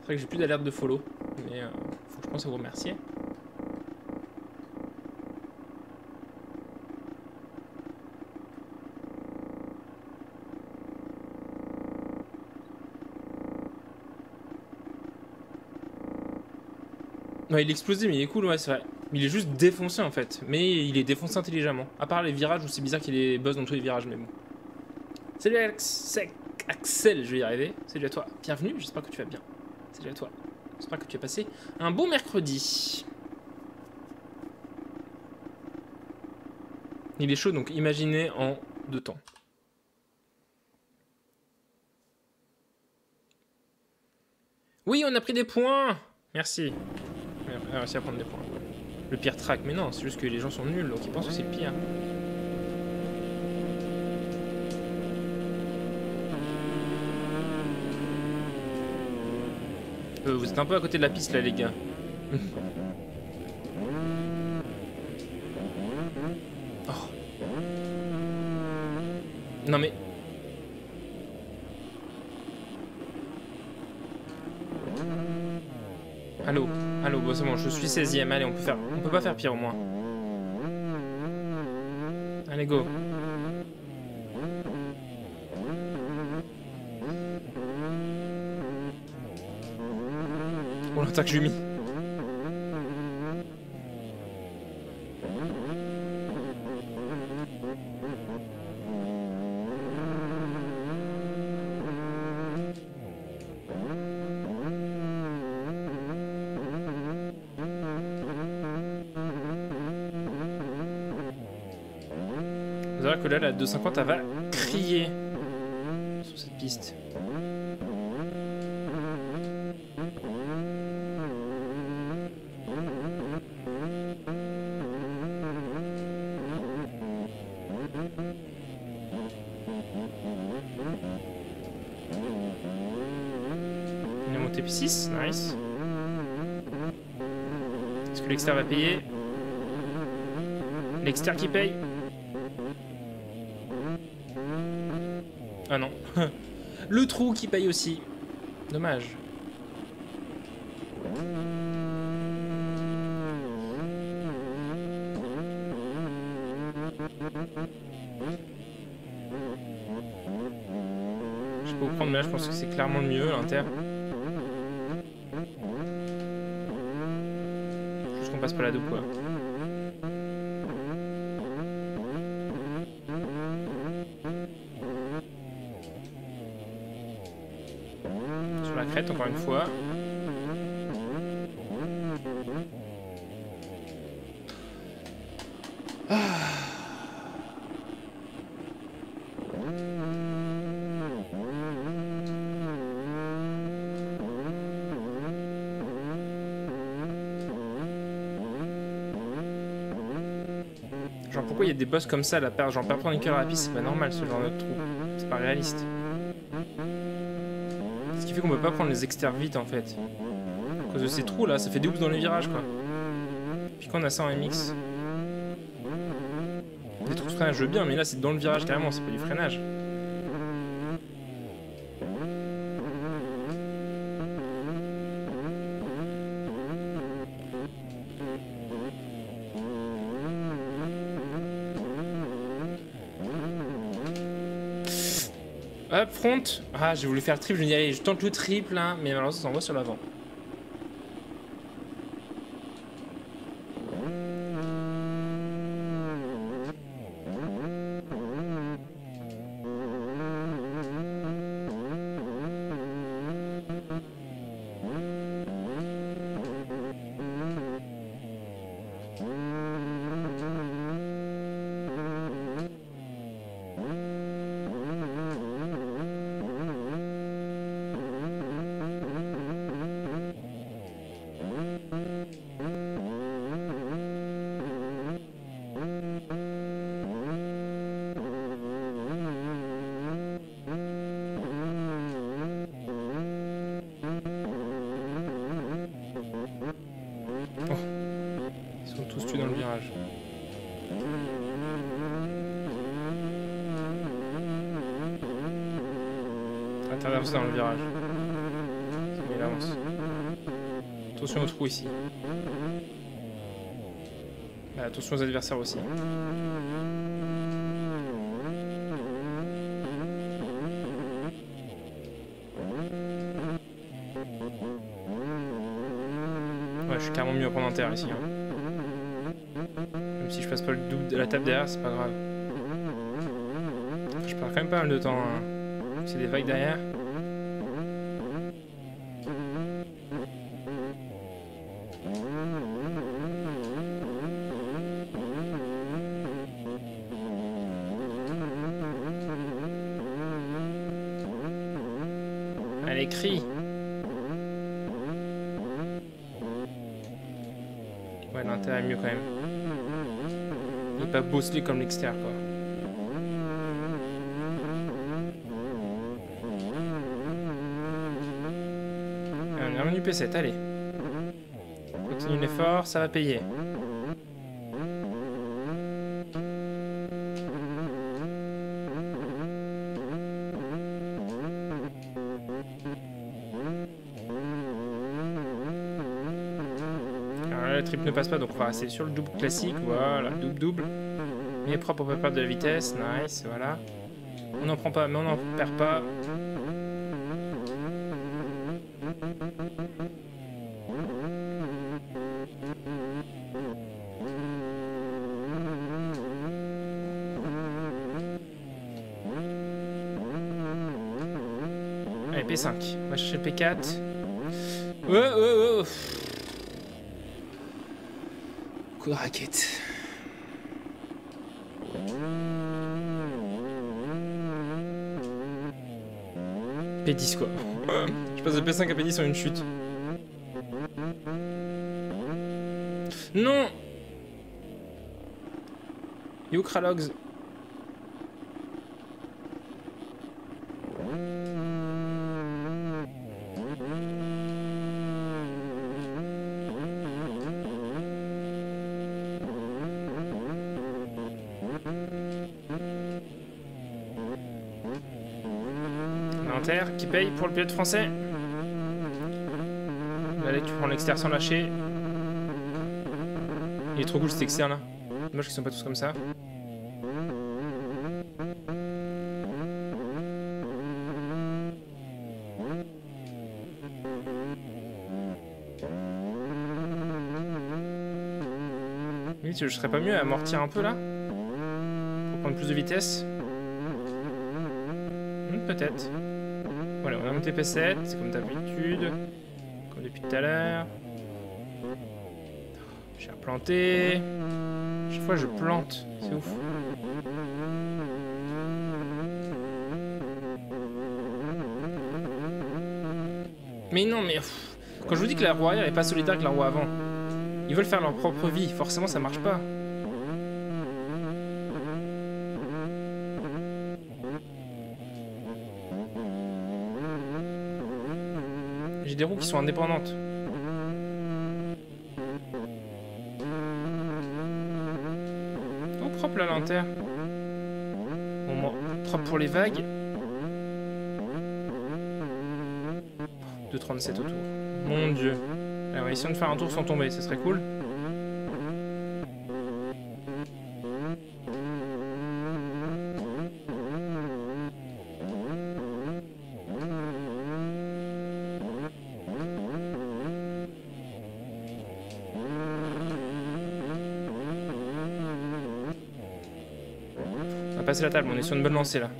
S1: C'est vrai que j'ai plus d'alerte de follow, mais faut que je pense à vous remercier. Ouais, il est explosé, mais il est cool, ouais, c'est vrai. Il est juste défoncé en fait, mais il est défoncé intelligemment. À part les virages où c'est bizarre qu'il est buzz dans tous les virages, mais bon. Salut Axel, je vais y arriver. Salut à toi, bienvenue, j'espère que tu vas bien. Salut à toi, j'espère que tu as passé un bon mercredi. Il est chaud, donc imaginez en deux temps. Oui, on a pris des points Merci. A réussi à prendre des points. Le pire track, mais non, c'est juste que les gens sont nuls, donc ils pensent que c'est le pire. Euh, vous êtes un peu à côté de la piste là, les gars. Oh. Non mais... je suis 16ème, allez, on peut faire... On peut pas faire pire au moins. Allez, go. Oh l'attaque j'ai mis. Là, la 250, elle va crier sur cette piste. On est monté P6, nice. Est-ce que l'extérieur va payer? L'extérieur qui paye? Ah non. Le trou qui paye aussi. Dommage. Je peux vous prendre, mais là je pense que c'est clairement le mieux, l'inter. Juste qu'on passe pas la double quoi. Une fois. Genre pourquoi il y a des boss comme ça là, per- genre perpendiculaire à la piste, c'est pas normal ce genre de trou. C'est pas réaliste. Qu'on peut pas prendre les exters vite en fait. À cause de ces trous là, ça fait des oups dans les virages quoi. Puis quand on a ça en MX. Des trous de freinage je veux bien, mais là c'est dans le virage carrément, c'est pas du freinage. Ah, j'ai voulu faire triple, je me je tente le triple, hein, mais malheureusement, ça s'envoie sur l'avant. Dans le virage. Il avance. Attention au trou ici. Ah, attention aux adversaires aussi. Ouais, je suis carrément mieux à prendre en terre ici. hein. Même si je passe pas le double de la table derrière, c'est pas grave. Je perds quand même pas mal de temps. hein. C'est des vagues derrière. Comme l'extérieur, quoi. Ah, On est revenu P7, allez. Continue l'effort, ça va payer. Alors là, le triple ne passe pas, donc on va rester sur le double classique. Voilà, double Mais propre, on peut perdre de vitesse. Nice, voilà. On n'en prend pas, mais on n'en perd pas. Allez, P5. On va chercher le P4. Ouais, ouais, ouais. ouais. Coup de raquette. P10 quoi. Je passe de P5 à P10 en une chute. Non Yukralogs. Inter paye pour le pilote français. Allez, tu prends l'extérieur sans lâcher. Il est trop cool cet externe là. Dommage qu'ils sont pas tous comme ça. Oui, je serais pas mieux à amortir un peu là? Pour prendre plus de vitesse? Hmm, Peut-être. Voilà, on a monté P7, c'est comme d'habitude. Comme depuis tout à l'heure. J'ai replanté. Chaque fois je plante, c'est ouf. Mais non, mais quand je vous dis que la roue arrière est pas solidaire que la roue avant, ils veulent faire leur propre vie, forcément ça marche pas. Roues qui sont indépendantes. Oh, propre la lanterne. Bon, moi, propre pour les vagues. 2,37 au tour. Mon dieu. Va essayer de faire un tour sans tomber, ça serait cool. Passer la table, on est sur une bonne lancée là.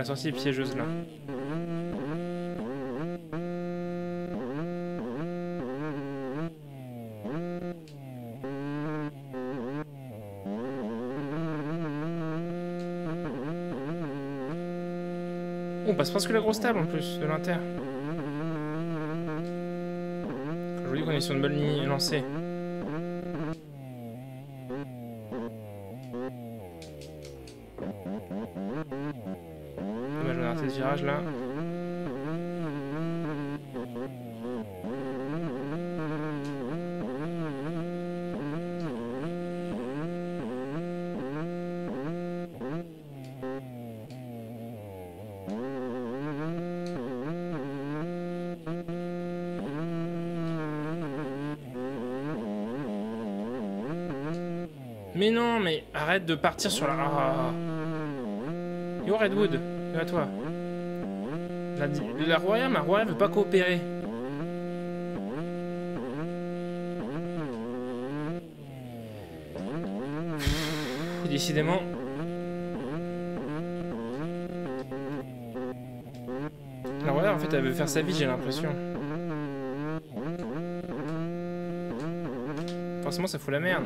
S1: La sortie piégeuse là. On passe presque la grosse table en plus de l'Inter. Je vous dis qu'on est sur une bonne ligne lancée. De partir sur la... Yo Redwood, à toi. La, la Royale, ma Royale veut pas coopérer. Décidément... La Royale, en fait, elle veut faire sa vie, j'ai l'impression. Forcément, ça fout la merde.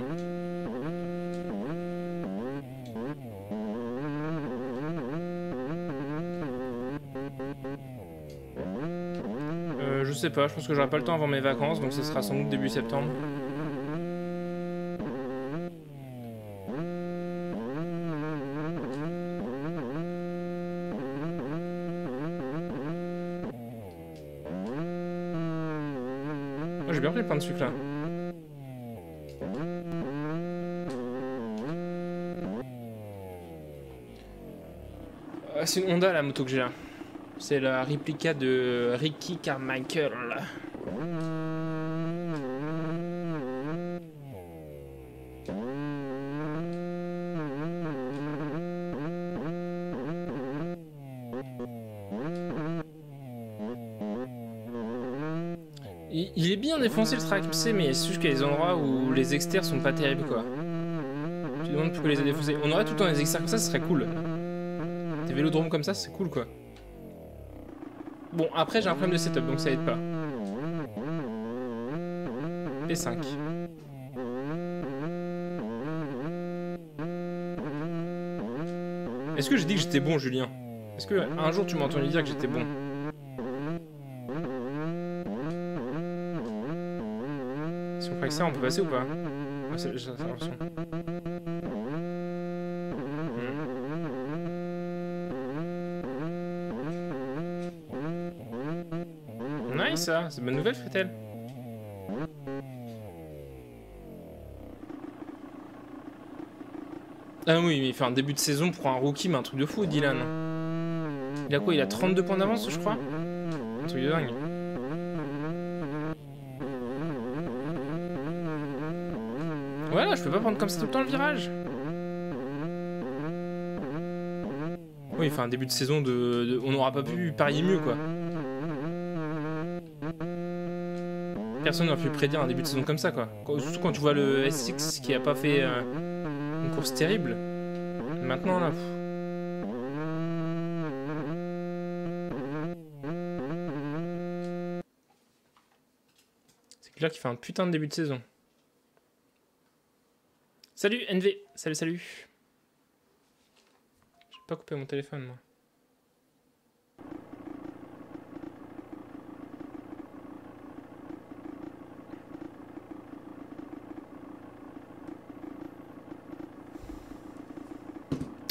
S1: Sais pas, je pense que j'aurai pas le temps avant mes vacances, donc ce sera sans doute début septembre. Moi j'ai bien pris le pain de sucre là. Ah, c'est une Honda la moto que j'ai là. C'est la réplica de Ricky Carmichael. Il, est bien défoncé le tracé, mais c'est juste qu'il y a des endroits où les exters sont pas terribles quoi. Tu demandes pourquoi les a défoncés. On aurait tout le temps des exters comme ça, ce serait cool. Des vélodromes comme ça, c'est cool quoi. Bon, après j'ai un problème de setup, donc ça aide pas. P5. Est-ce que j'ai dit que j'étais bon, Julien? Est-ce que un jour tu m'as entendu dire que j'étais bon? Si on fait que ça, on peut passer ou pas? Ah, j'ai l'impression. Ça, c'est bonne nouvelle Fretel. Ah oui, mais il fait un début de saison pour un rookie, mais un truc de fou, Dylan. Il a quoi Il a 32 points d'avance, je crois? Un truc de dingue. Voilà, je peux pas prendre comme ça tout le temps le virage. Oui, il fait un début de saison de- On n'aura pas pu parier mieux, quoi. Personne n'aurait pu prédire un début de saison comme ça, quoi. Surtout quand tu vois le S6 qui a pas fait euh, une course terrible. Maintenant, là... pff. C'est clair qu'il fait un putain de début de saison. Salut NV, salut salut. J'ai pas coupé mon téléphone moi.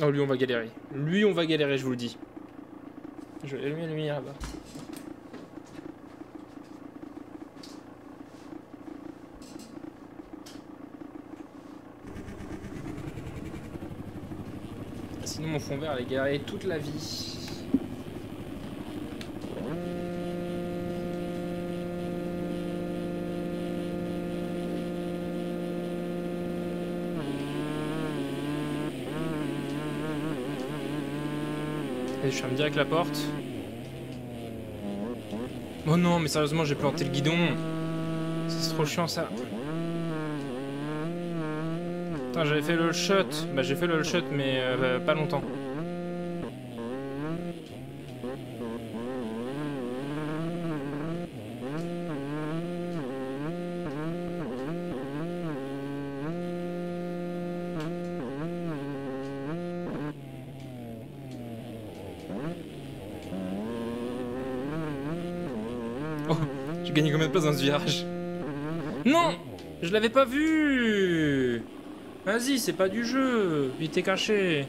S1: Oh lui on va galérer. Lui on va galérer je vous le dis. Je vais allumer la lumière là-bas. Sinon mon fond vert allait galérer toute la vie. Et je ferme direct la porte. Oh non, mais sérieusement, j'ai planté le guidon. C'est trop chiant ça. Putain, j'avais fait le shot. Bah, j'ai fait le shot, mais euh, pas longtemps. Dans virage Non Je l'avais pas vu. Vas-y, c'est pas du jeu. Il était caché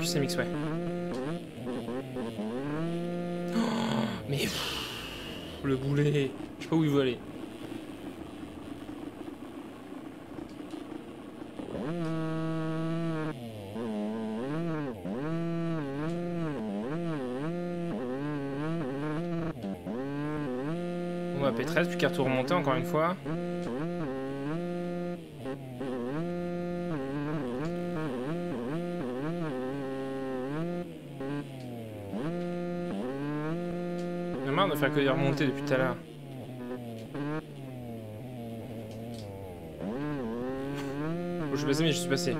S1: Focus MX, ouais. Oh, mais pff, le boulet, je sais pas où il veut aller. Bon bah P13, plus qu'à tout remonter encore une fois. De faire que des remontées depuis tout à l'heure. Bon, je suis passé mais je suis passé.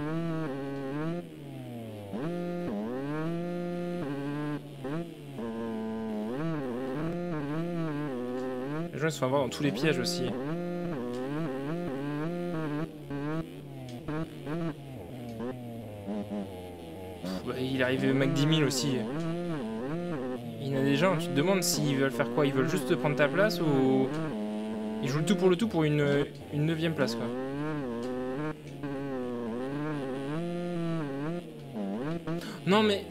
S1: Les gens ils se font avoir dans tous les pièges aussi. Pff, bah, il est arrivé au Mac 10 000 aussi. Tu te demandes s'ils veulent faire quoi Ils veulent juste te prendre ta place ou. Ils jouent le tout pour le tout pour une, une neuvième place quoi. Non mais.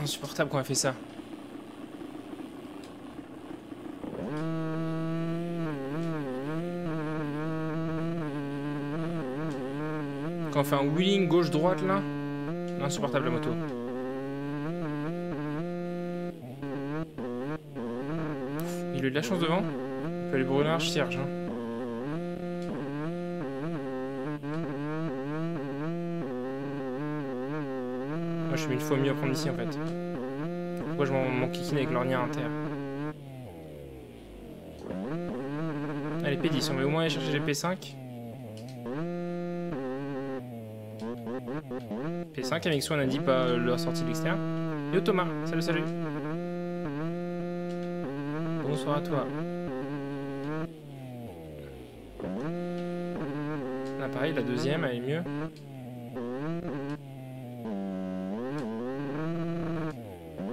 S1: Insupportable qu'on a fait ça. Quand on fait un wheeling gauche-droite là, insupportable la moto. Eu de la chance devant. Il peut aller brûler un cierge. Hein. Moi je suis mille fois mieux à prendre ici en fait. Pourquoi je m'en m'en kikine avec l'ornière inter? Allez P10, on va au moins aller chercher les P5. P5 avec soi on dit pas euh, leur sortie de l'extérieur. Yo Thomas, salut salut. Bonsoir à toi. Là pareil, la deuxième, elle est mieux.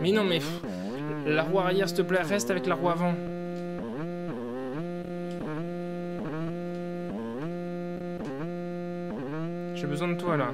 S1: Mais non mais la roue arrière s'il te plaît, reste avec la roue avant. J'ai besoin de toi là.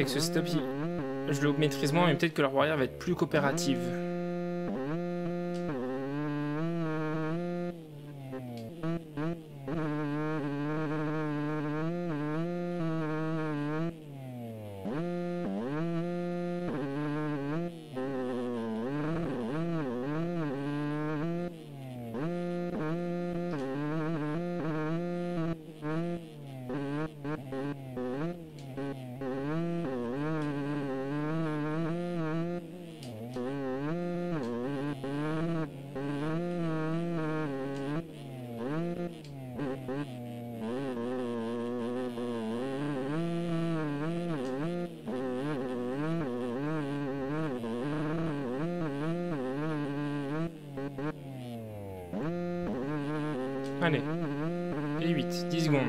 S1: Qu'avec ce il- je le maîtrise moins, mais peut-être que roue arrière va être plus coopérative. Allez. Et 8, 10 secondes.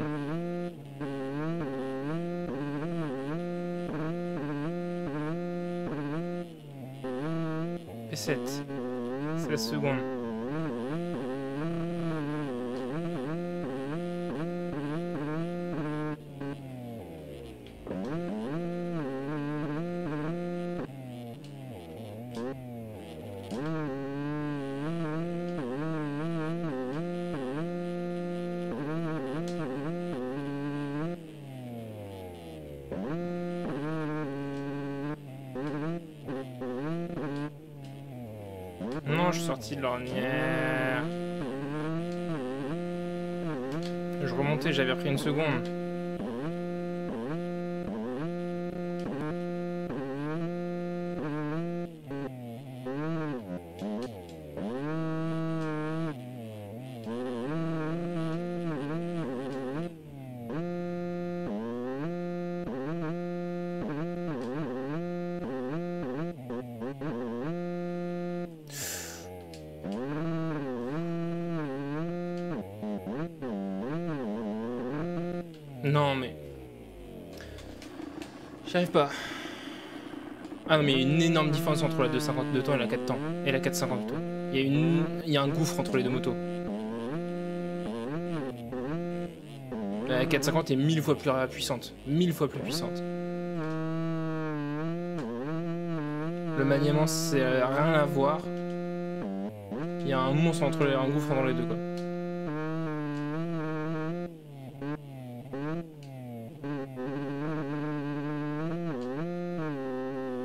S1: Et 7. 16 secondes. Je remontais, j'avais repris une seconde. Pas. Ah non, mais il y a une énorme différence entre la 250 de temps et la 4 temps. Et la 450 temps. Il y, a une... il y a un gouffre entre les deux motos. La 450 est mille fois plus puissante. Mille fois plus puissante. Le maniement, c'est rien à voir. Il y a un monstre entre les... un gouffre entre les deux, quoi.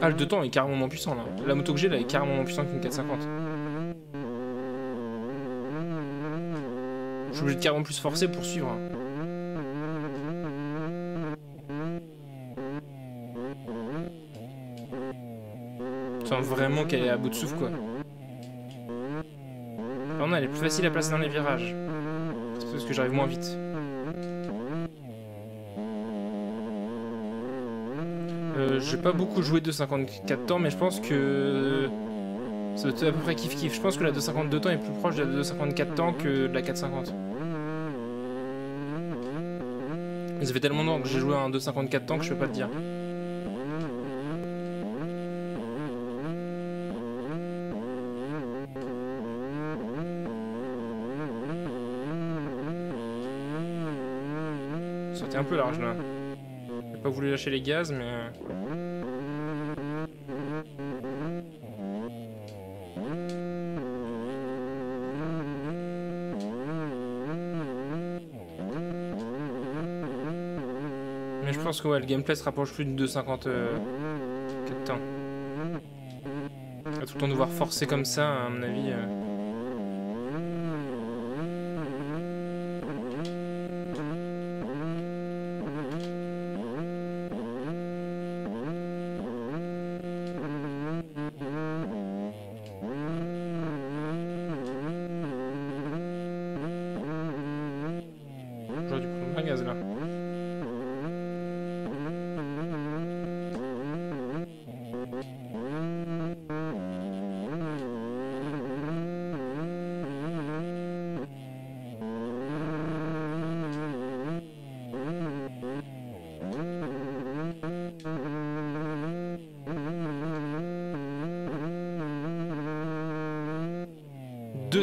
S1: Ah, le 2 temps est carrément moins puissant là. La moto que j'ai là est carrément moins puissante qu'une 450. Je suis obligé de carrément plus forcer pour suivre. vraiment qu'elle est à bout de souffle quoi. Contre, elle est plus facile à placer dans les virages. C'est parce que j'arrive moins vite. J'ai pas beaucoup joué de 54 temps, mais je pense que être à peu près kiff kiff. Je pense que la 252 temps est plus proche de la 254 temps que de la 450. Mais ça fait tellement longtemps que j'ai joué à un 254 temps que je peux pas te dire. Sortez un peu large là. J'ai pas voulu lâcher les gaz, mais. Pense que ouais, le gameplay se rapproche plus de 250 euh, temps. À tout le temps devoir forcer comme ça, à mon avis. euh.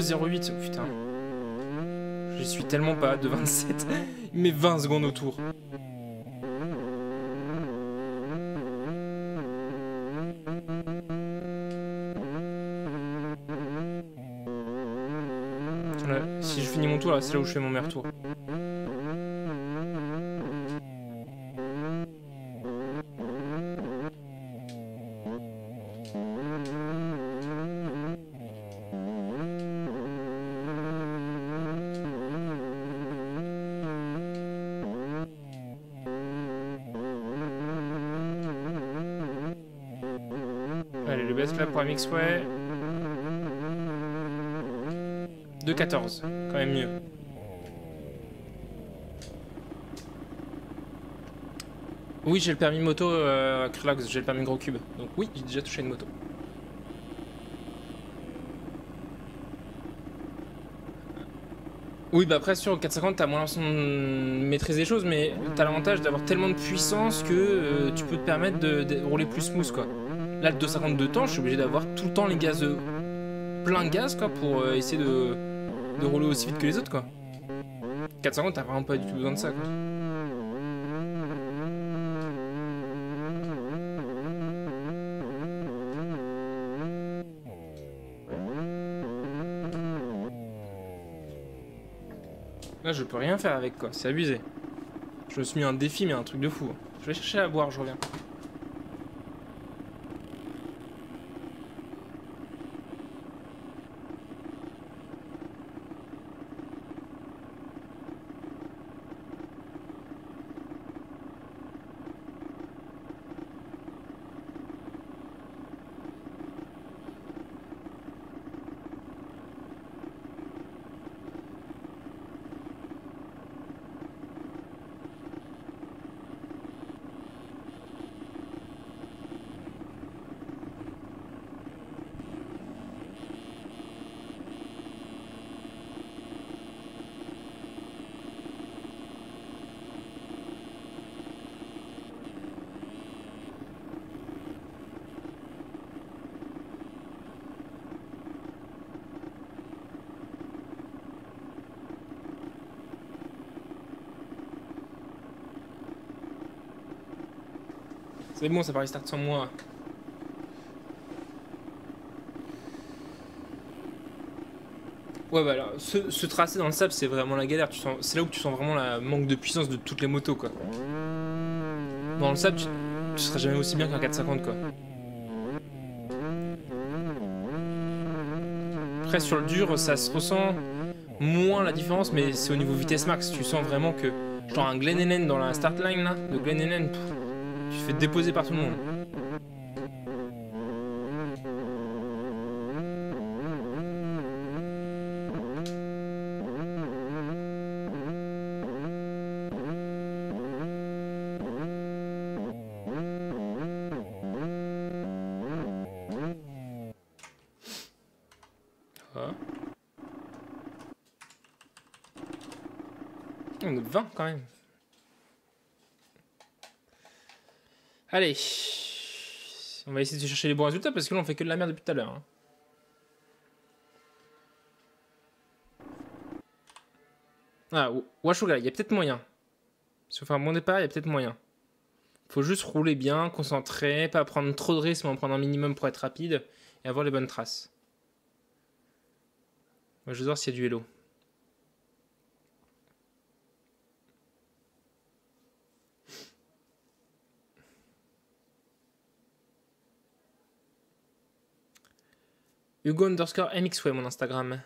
S1: 2,08, oh putain. J'y suis tellement pas de 27. Il met 20 secondes autour. Si je finis mon tour, là, c'est là où je fais mon meilleur tour. Pour MXWay. 2.14, quand même mieux. Oui, j'ai le permis moto euh, j'ai le permis gros cube. Donc oui, j'ai déjà touché une moto. Oui, bah après sur 450, t'as moins l'impression de maîtriser les choses, mais t'as l'avantage d'avoir tellement de puissance que euh, tu peux te permettre de, de rouler plus smooth quoi. Là, le 252 temps, je suis obligé d'avoir tout le temps les gaz, euh, plein de gaz quoi, pour euh, essayer de, de rouler aussi vite que les autres quoi. 450, t'as vraiment pas du tout besoin de ça quoi. Là, je peux rien faire avec quoi, c'est abusé. Je me suis mis un défi, mais un truc de fou. Je vais chercher à boire, je reviens. Mais bon, ça paraît start sans moi. Ouais, bah ce, ce tracé dans le sable, c'est vraiment la galère. C'est là où tu sens vraiment la manque de puissance de toutes les motos, quoi. Dans le sable, tu, tu seras jamais aussi bien qu'un 450, quoi. Après, sur le dur, ça se ressent moins la différence, mais c'est au niveau vitesse max. Tu sens vraiment que, genre, un Glen Helen dans la start line, là, de Glen Helen, fais déposer par tout le monde. Ah. On est 20 quand même. Allez. On va essayer de chercher les bons résultats parce que là on fait que de la merde depuis tout à l'heure. hein. Ah, Wa- Washuga, il y a peut-être moyen. Sauf un bon départ, il y a peut-être moyen. Faut juste rouler bien, concentrer, pas prendre trop de risques, mais en prendre un minimum pour être rapide et avoir les bonnes traces. Je veux voir s'il y a du hello. Hugo underscore MXWay, mon Instagram.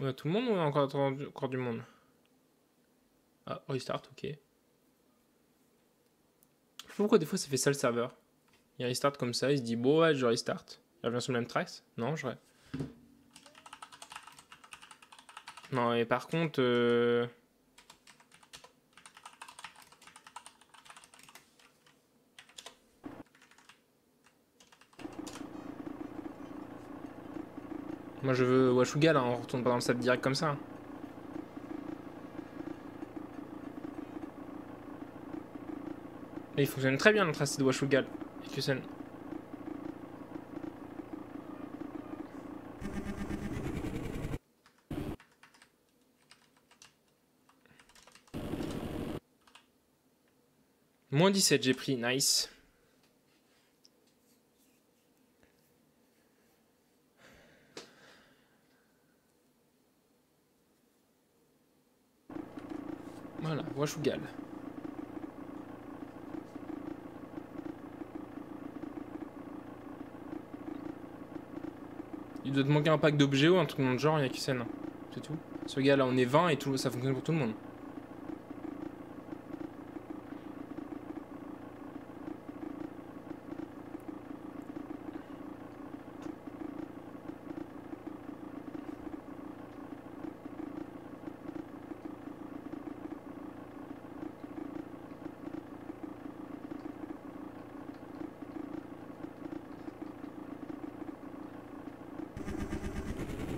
S1: On a tout le monde ou encore, du monde? Ah, restart, ok. Pourquoi des fois ça fait ça le serveur? Il restart comme ça, il se dit bon ouais je restart. Il revient sur le même tracks Non, je... Non, et par contre... euh, Moi je veux Washuga là, on retourne pas dans le sable direct comme ça. Et il fonctionne très bien le tracé de Washugal. Moins 17 j'ai pris, nice. Voilà, Washugal. Doit te manquer un pack d'objets ou un truc dans le genre, il y a Kusen. C'est tout. Ce gars là, on est 20 et tout, ça fonctionne pour tout le monde.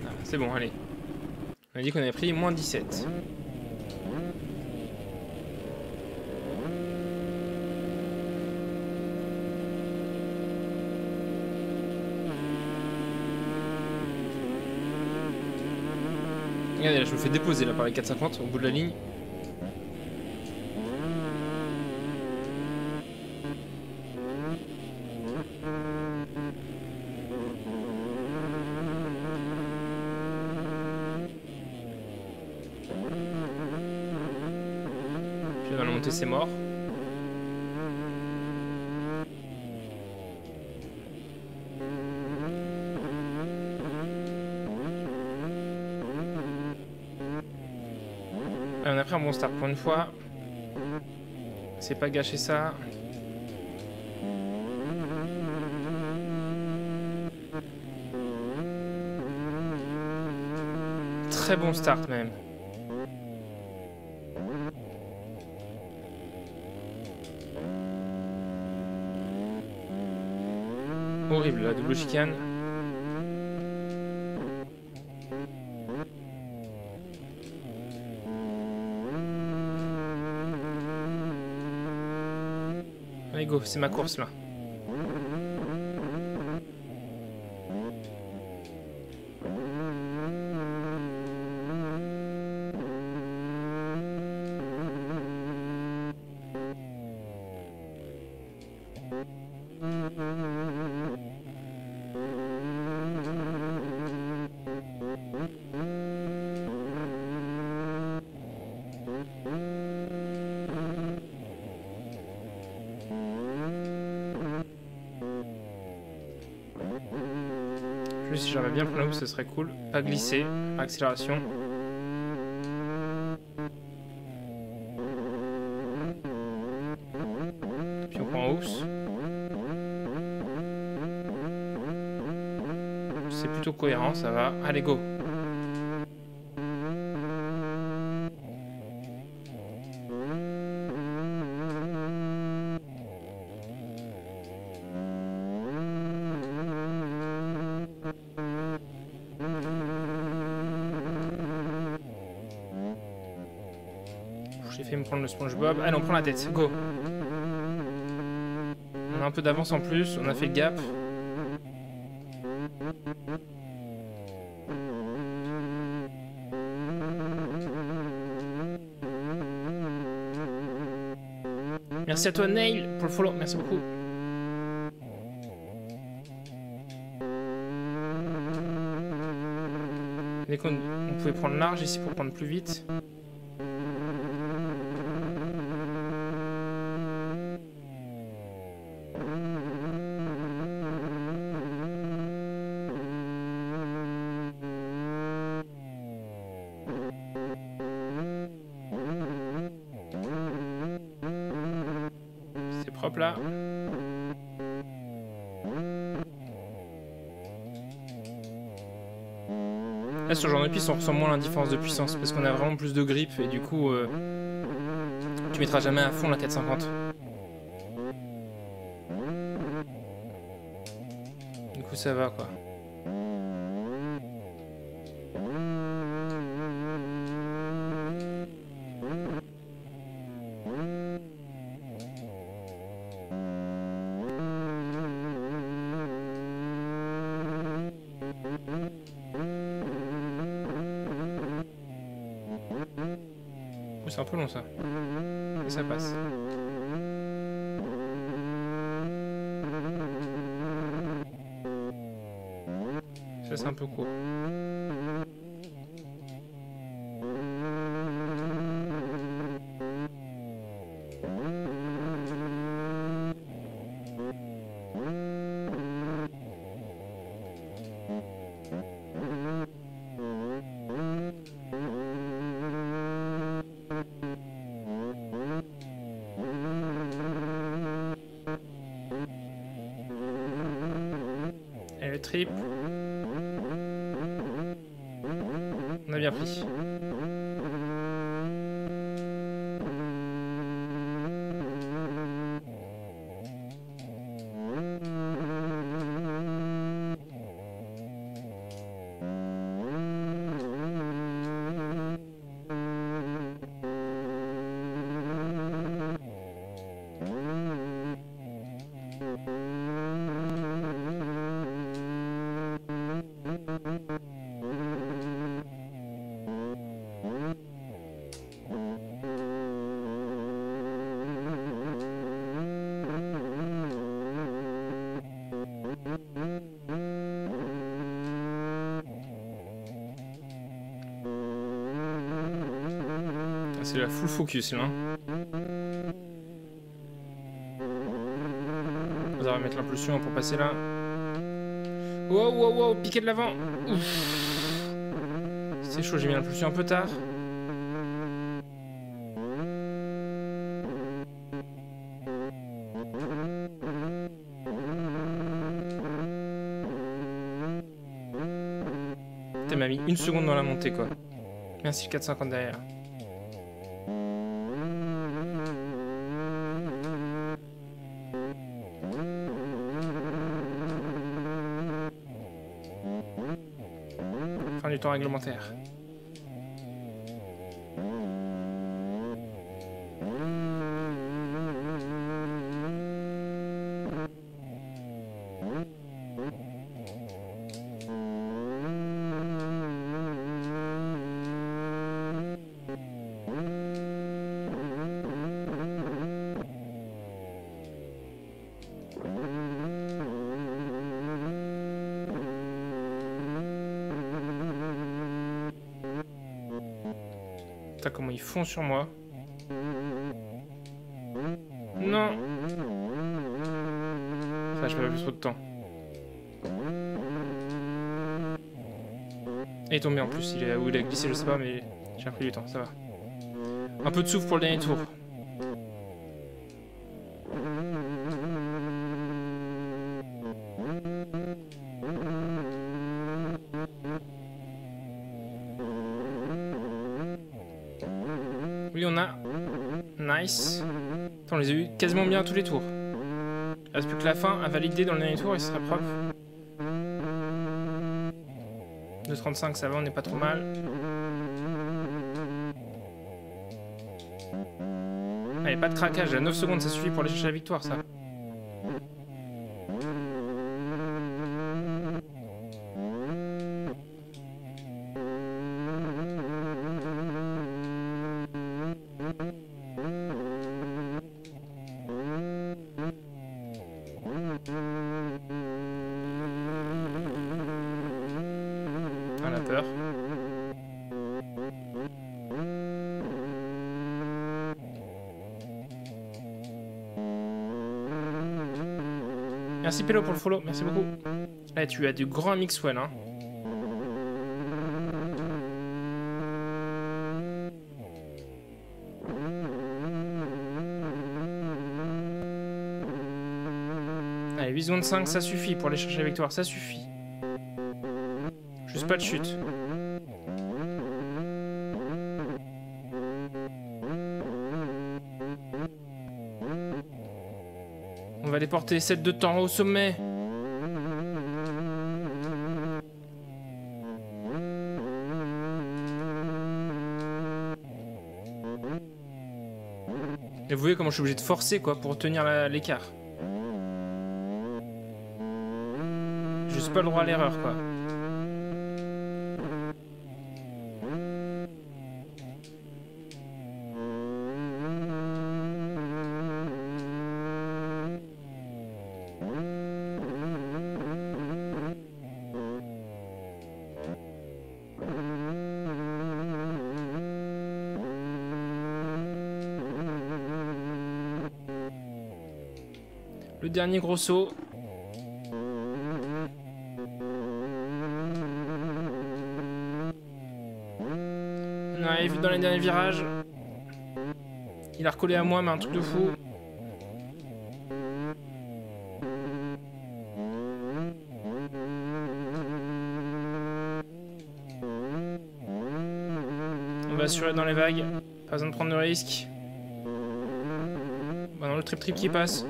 S1: Ah, c'est bon, allez. On a dit qu'on avait pris moins 17. Regardez là, je me fais déposer là par les 450 au bout de la ligne. Puis dans la montée, c'est mort. Et on a pris un bon start pour une fois. C'est pas gâcher ça. Très bon start même. la double chicane. Allez go, c'est ma course là. Bien le plein ce serait cool. Pas glisser, accélération. Puis on prend hausse. C'est plutôt cohérent, ça va. Allez, go. Allez, on prend la tête. Go. On a un peu d'avance en plus. On a fait gap. Merci à toi, Nail, pour le follow. Merci beaucoup. Dès qu'on on pouvait prendre large ici pour prendre plus vite. Sur genre de piste on ressent moins la différence de puissance parce qu'on a vraiment plus de grip et du coup euh, tu mettras jamais à fond la 450. Du coup ça va quoi. Ça C'est la full focus là. On va mettre l'impulsion pour passer là. Wow, wow, wow, piqué de l'avant. C'est chaud, j'ai mis l'impulsion un peu tard. Putain, m'a mis une seconde dans la montée quoi. Merci le 450 derrière. og reglementer. Sur moi. Non Ça, je pas plus trop de temps. Il est tombé en plus, il est où il a glissé, je sais pas, mais j'ai pris du temps, ça va. Un peu de souffle pour le dernier tour. On les a eu quasiment bien à tous les tours. Il reste plus que la fin à valider dans le dernier tour et ce sera propre. 2.35, ça va, on n'est pas trop mal. Allez, pas de craquage, à 9 secondes, ça suffit pour aller chercher la victoire, ça. Pélo pour le follow, merci beaucoup. Là, tu as du grand Mixwell, hein. Allez, 8 secondes 5, ça suffit pour aller chercher la victoire, ça suffit. Juste pas de chute. Porter 7 de temps au sommet. Et vous voyez comment je suis obligé de forcer quoi pour tenir l'écart. Juste pas le droit à l'erreur quoi. Le dernier gros saut. On arrive dans les derniers virages. Il a recollé à moi, mais un truc de fou. On va assurer dans les vagues. Pas besoin de prendre de risques. Bah non, le trip-trip qui passe.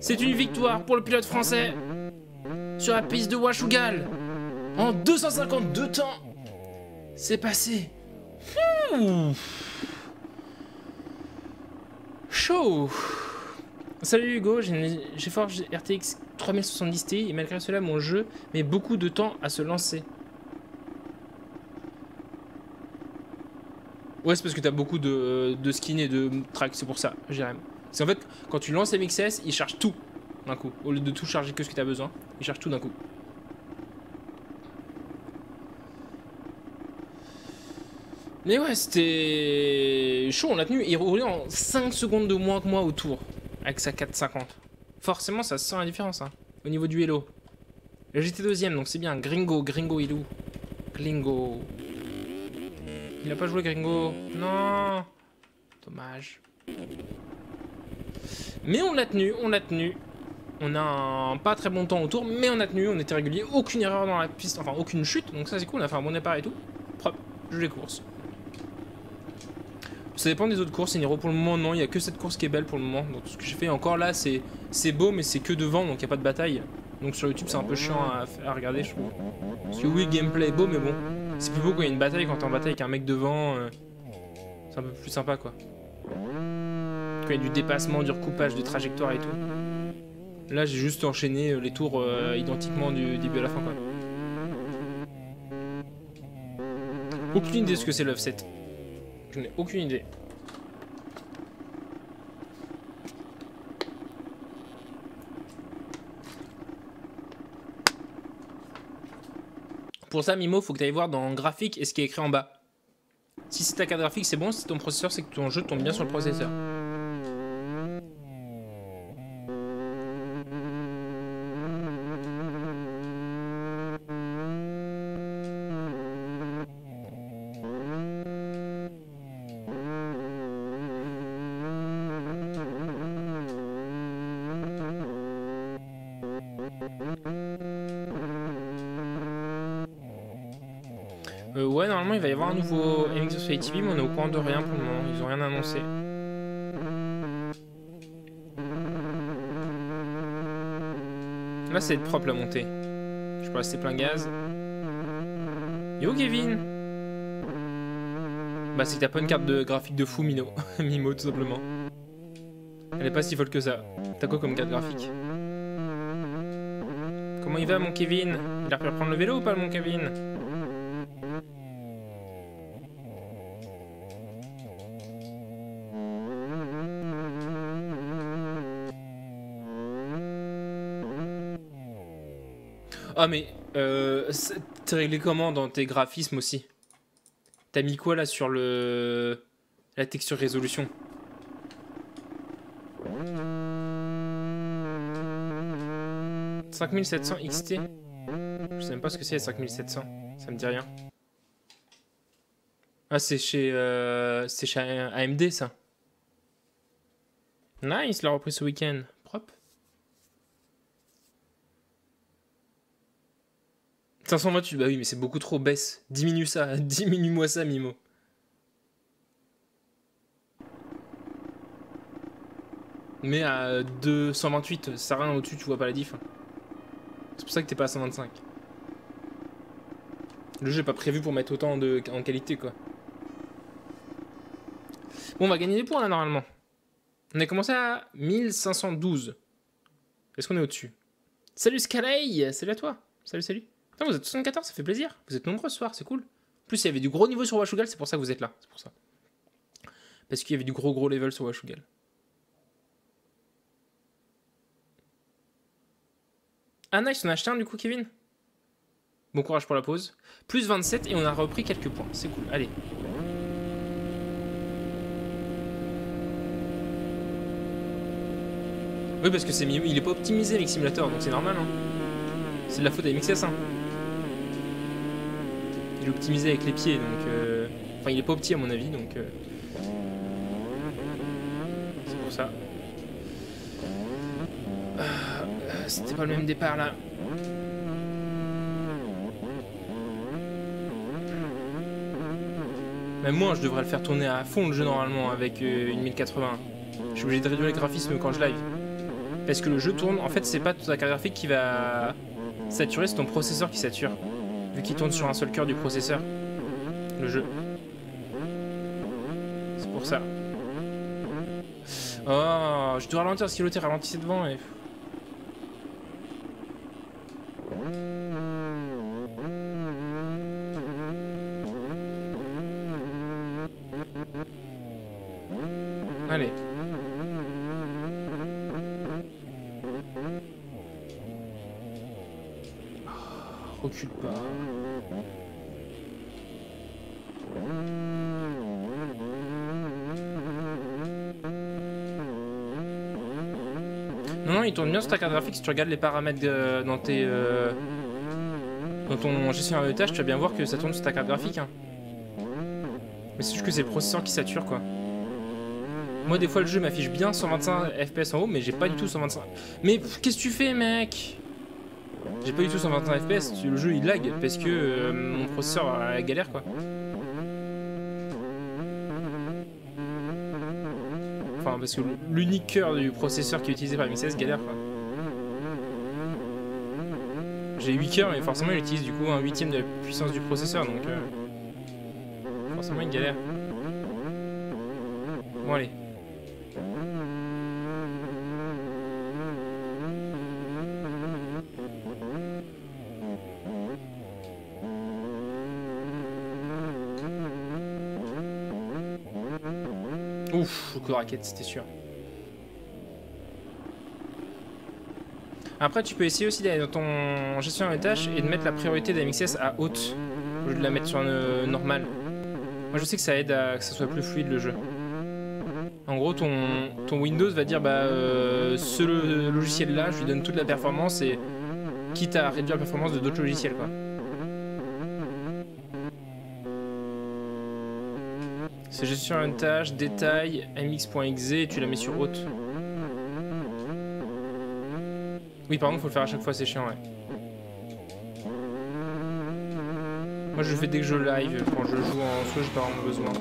S1: C'est une victoire pour le pilote français sur la piste de Washougal. En 252 temps, c'est passé. Ouh. Chaud. Salut Hugo, j'ai GeForce RTX 3070 Ti et malgré cela mon jeu met beaucoup de temps à se lancer. Ouais, c'est parce que t'as beaucoup de, de skins et de tracks, c'est pour ça, Jérém. C'est en fait, quand tu lances MXS, il charge tout d'un coup. Au lieu de tout charger que ce que tu as besoin, il charge tout d'un coup. Mais ouais, c'était chaud, on l'a tenu. Il roulait en 5 secondes de moins que moi au tour, avec sa 4,50. Forcément, ça se sent la différence, hein, au niveau du hello. J'étais deuxième, donc c'est bien. Gringo, Gringo, il est où Gringo. Il a pas joué Gringo. Non. Dommage. Mais on l'a tenu, on l'a tenu. On a un pas très bon temps autour, mais on a tenu, on était régulier, aucune erreur dans la piste, enfin aucune chute, donc ça c'est cool, on a fait un bon départ et tout. Propre, je les courses. Ça dépend des autres courses, Niro pour le moment non, il y a que cette course qui est belle pour le moment. Donc ce que j'ai fait encore là, c'est beau, mais c'est que devant, donc il n'y a pas de bataille. Donc sur YouTube c'est un peu chiant à, à regarder, je trouve. Parce que oui, le gameplay est beau, mais bon, c'est plus beau quand il y a une bataille, quand t'es en bataille avec un mec devant, euh, c'est un peu plus sympa quoi il y a du dépassement, du recoupage de trajectoire et tout. Là, j'ai juste enchaîné euh, les tours euh, identiquement du début à la fin. Quoi. Aucune idée de ce que c'est l'offset. Je n'ai aucune idée. Pour ça, Mimo, faut que tu ailles voir dans graphique et ce qui est écrit en bas. Si c'est ta carte graphique, c'est bon. Si c'est ton processeur, c'est que ton jeu tombe bien sur le processeur. On est au courant de rien pour le moment. Ils ont rien annoncé. Là, c'est propre la montée. Je peux rester plein gaz. Yo, Kevin Bah, c'est que t'as pas une carte de graphique de fou, Mino. Mimo, tout simplement. Elle est pas si folle que ça. T'as quoi comme carte graphique? Comment il va, mon Kevin? Il a pu reprendre le vélo ou pas, mon Kevin? Ah mais euh, t'es réglé comment dans tes graphismes aussi T'as mis quoi là sur le la texture résolution « 5700 XT Je sais même pas ce que c'est 5700, ça me dit rien. Ah c'est chez euh, c'est chez AMD ça. Nice, l'a repris ce week-end. Propre. 528, bah oui, mais c'est beaucoup trop, baisse. Diminue ça, diminue-moi ça, Mimo. Mais à 228, ça rien au-dessus, tu vois pas la diff. hein. C'est pour ça que t'es pas à 125. Le jeu est pas prévu pour mettre autant de, en qualité, quoi. Bon, on va gagner des points, là, normalement. On a commencé à 1512. Est-ce qu'on est au-dessus? Salut Scalay Salut à toi Salut, salut Vous êtes 74, ça fait plaisir. Vous êtes nombreux ce soir, c'est cool. Plus, il y avait du gros niveau sur Washugal, c'est pour ça que vous êtes là. C'est pour ça. Parce qu'il y avait du gros gros level sur Washugal. Ah nice, on a acheté un du coup, Kevin Bon courage pour la pause. Plus 27 et on a repris quelques points. C'est cool. Allez. Oui, parce que c'est mi- il est pas optimisé, Mix Simulator, donc c'est normal. Hein. C'est de la faute à MXS1. Il optimisé avec les pieds, donc. euh, Enfin, il est pas opti à mon avis, donc. euh, C'est pour ça. Euh, C'était pas le même départ là. Même moi, je devrais le faire tourner à fond le jeu normalement avec euh, une 1080. Je suis obligé de réduire les graphismes quand je live. Parce que le jeu tourne, en fait, c'est pas ta carte graphique qui va saturer, c'est ton processeur qui sature. Vu qu'il tourne sur un seul cœur du processeur. Le jeu. C'est pour ça. Oh, je dois ralentir parce que l'autre est ralentissé devant et. Sur ta carte graphique. Si tu regardes les paramètres dans tes. euh, dans ton gestionnaire de tâches, tu vas bien voir que ça tourne sur ta carte graphique. hein. Mais c'est juste que c'est le processeur qui sature quoi. Moi, des fois, le jeu m'affiche bien 125 FPS en haut, mais j'ai pas du tout 125. Mais qu'est-ce que tu fais, mec? J'ai pas du tout 125 FPS. Le jeu il lag parce que euh, mon processeur a galère quoi. Enfin, parce que l'unique cœur du processeur qui est utilisé par MXS galère quoi. J'ai 8 cœurs, mais forcément il utilise du coup un huitième de la puissance du processeur donc. euh, forcément il galère. Bon, allez. Ouf, coup de raquette, c'était sûr. Après, tu peux essayer aussi d'aller dans ton gestion de tâches et de mettre la priorité d'AMXS à haute au lieu de la mettre sur une normale. Moi, je sais que ça aide à que ça soit plus fluide le jeu. En gros, ton, Windows va dire bah euh, ce lo- logiciel-là, je lui donne toute la performance et quitte à réduire la performance de d'autres logiciels quoi. C'est gestion de tâche, détail, mx.exe tu la mets sur haute. Oui, par contre, faut le faire à chaque fois, c'est chiant, ouais. Moi, je le fais dès que je live, quand je joue en solo, j'ai pas vraiment besoin.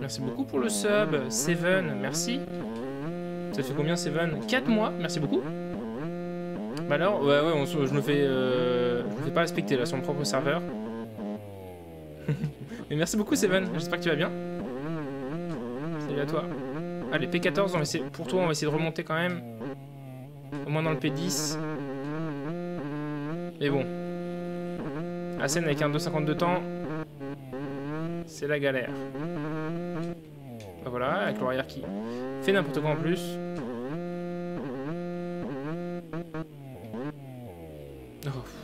S1: Merci beaucoup pour le sub. Seven, merci. Ça fait combien, Seven? 4 mois, merci beaucoup. Bah alors, ouais, ouais, je me fais, euh, je me fais pas respecter là sur mon propre serveur. Mais merci beaucoup, Seven. J'espère que tu vas bien. Salut à toi. Allez, P14, on va essayer, pour toi, on va essayer de remonter quand même. Au moins dans le P10. Mais bon. Scène avec un 2,50 de temps, c'est la galère. Bah voilà, avec l'arrière qui fait n'importe quoi en plus. Oh.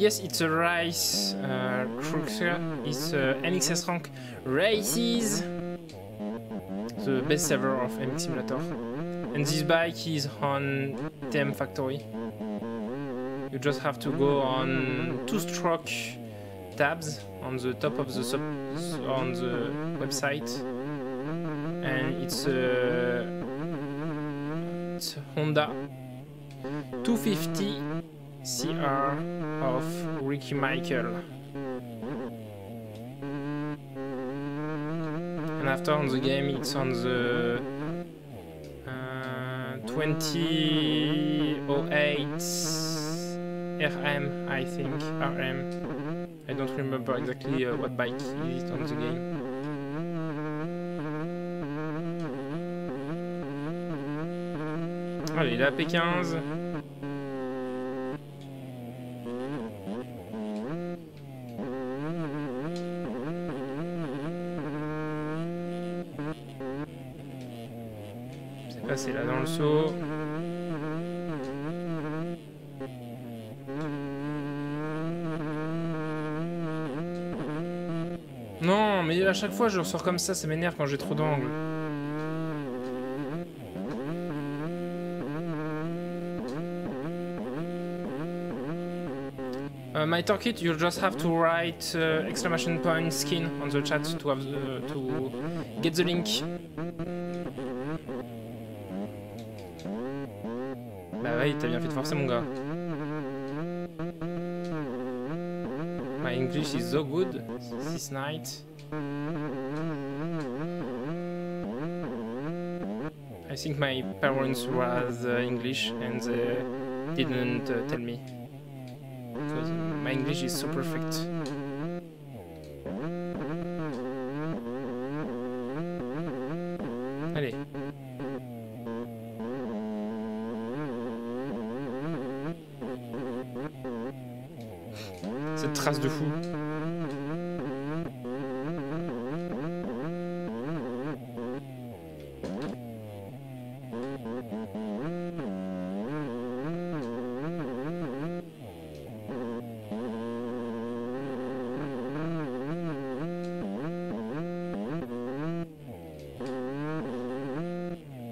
S1: Yes, it's a race. Uh, is uh, MXS rank races. The best server of MX Simulator. And this bike is on TM Factory. You just have to go on two stroke tabs on the top of the sub on the website. And it's a, it's a Honda 250 CR of Ricky Michael. And after on the game, it's on the uh, 2008 RM, I think. RM. I don't remember exactly uh, what bike is it on the game. Allez, la P15. C'est passé là dans le saut. Non, mais à chaque fois je ressors comme ça, ça m'énerve quand j'ai trop d'angles. Uh, my target, you just have to write uh, exclamation point skin on the chat to have the, to get the link. My English is so good this night. I think my parents was uh, English and they didn't uh, tell me. Because my English is so perfect.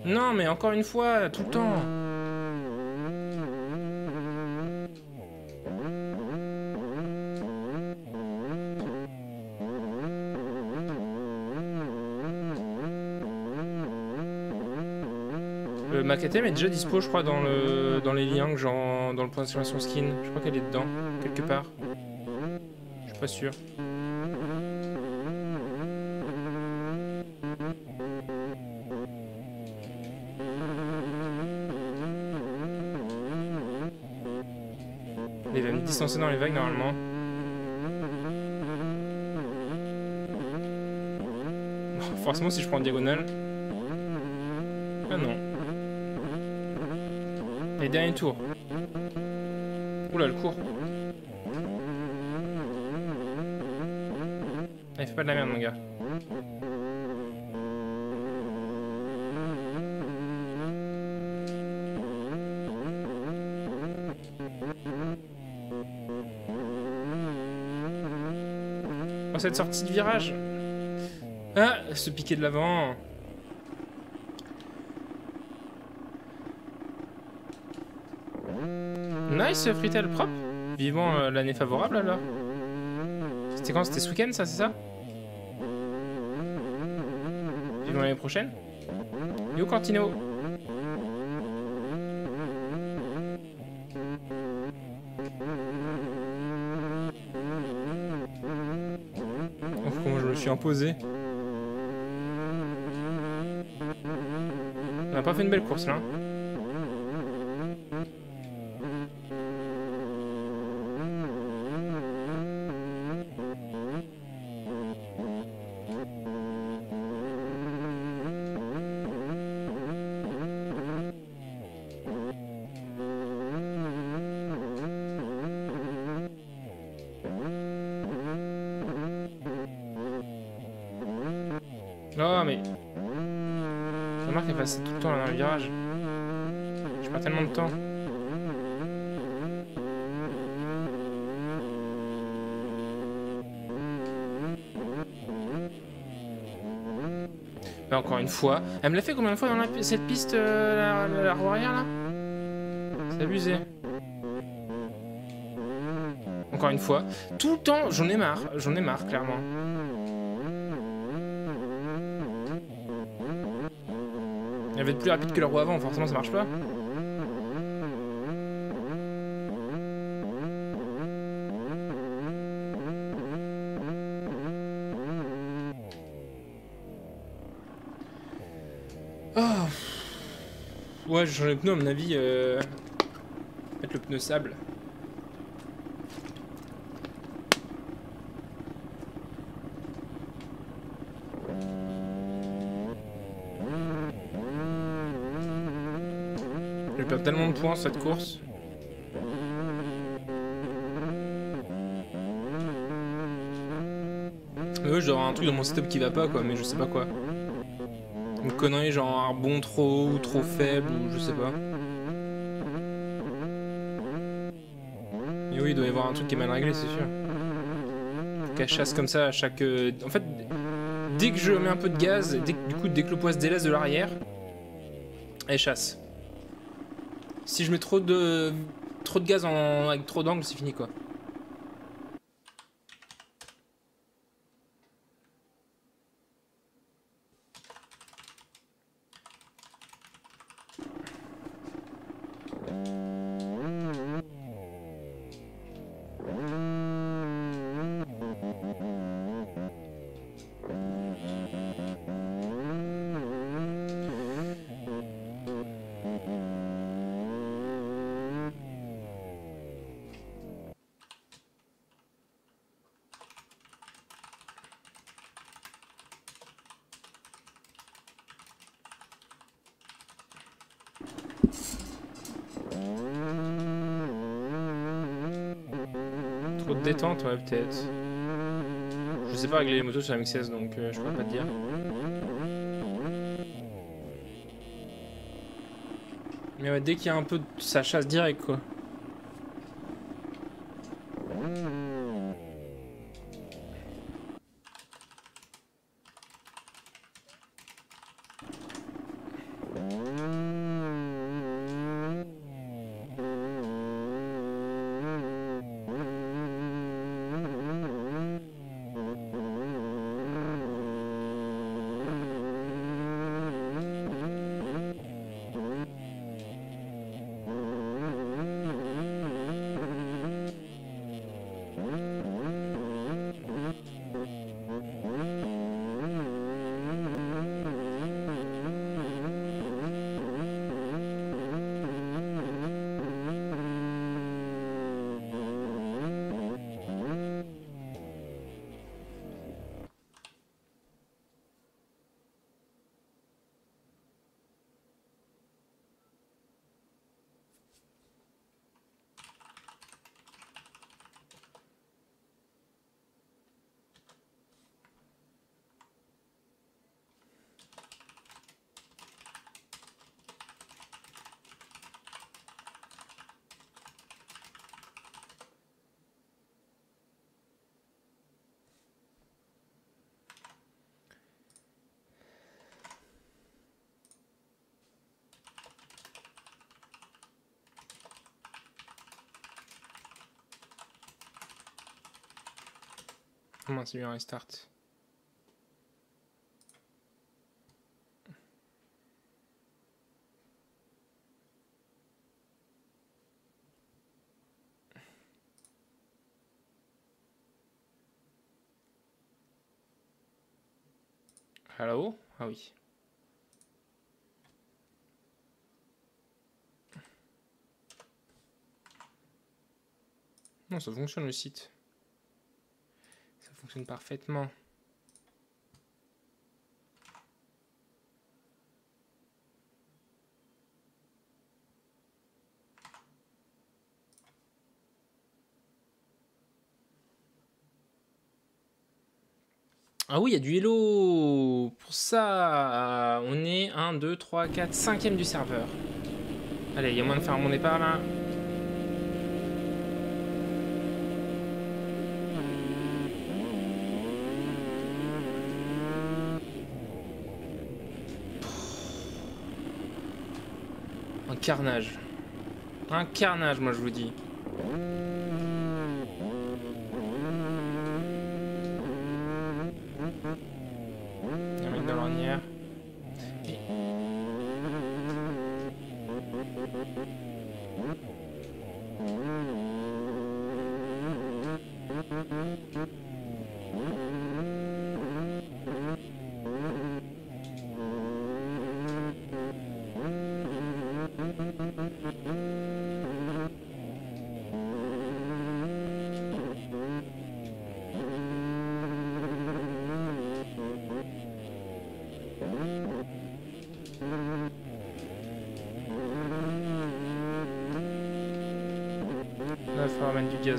S1: Non, mais encore une fois, tout le temps. Le Macatem est déjà dispo, je crois, dans, le, dans les liens que j'ai en- dans le point d'exclamation skin. Je crois qu'elle est dedans, quelque part. Je suis pas sûr. se dans les vagues normalement. Forcément, si je prends en diagonale. Ah non. Les derniers tours. Oula, le cours. Ah, Allez, fais pas de la merde, mon gars. Cette sortie de virage. Ah, ce piqué de l'avant. Nice, Fritel propre. Vivant euh, l'année favorable alors. C'était quand? C'était ce week-end, ça, c'est ça? Vivant l'année prochaine Yo, Cantino On n'a pas fait une belle course là. Temps dans le virage. Je perds tellement de temps. Mais encore une fois. Elle me l'a fait combien de fois dans la cette piste, euh, la, la roue arrière là? C'est abusé. Encore une fois. Tout le temps, j'en ai marre. J'en ai marre, clairement. Va être plus rapide que la roue avant, forcément ça marche pas. Oh. Ouais, j'ai changé le pneu, à mon avis. Euh... Mettre le pneu sable. Je vais perdre tellement de points cette course. Ouais, avoir un truc dans mon setup qui va pas quoi, mais je sais pas quoi. Une connerie genre un bon trop haut ou trop faible ou je sais pas. Mais oui, il doit y avoir un truc qui est mal réglé, c'est sûr. Qu'elle chasse comme ça à chaque. euh, En fait, dès que je mets un peu de gaz, dès que- du coup, dès que le poids se délaisse de l'arrière, elle chasse. Si je mets trop de trop de gaz avec trop d'angle, c'est fini quoi. Ouais, peut-être. Je sais pas régler les motos sur la MX-16, donc euh, je pourrais pas te dire. Mais ouais, dès qu'il y a un peu de... ça chasse direct, quoi. C'est eu un restart Allô? Ah oui. Non, ça fonctionne le site. Fonctionne parfaitement. Ah oui, il y a du hello Pour ça, on est 1, 2, 3, 4, 5ème du serveur. Allez, il y a moyen de faire mon départ là. Carnage. Un carnage, moi je vous dis.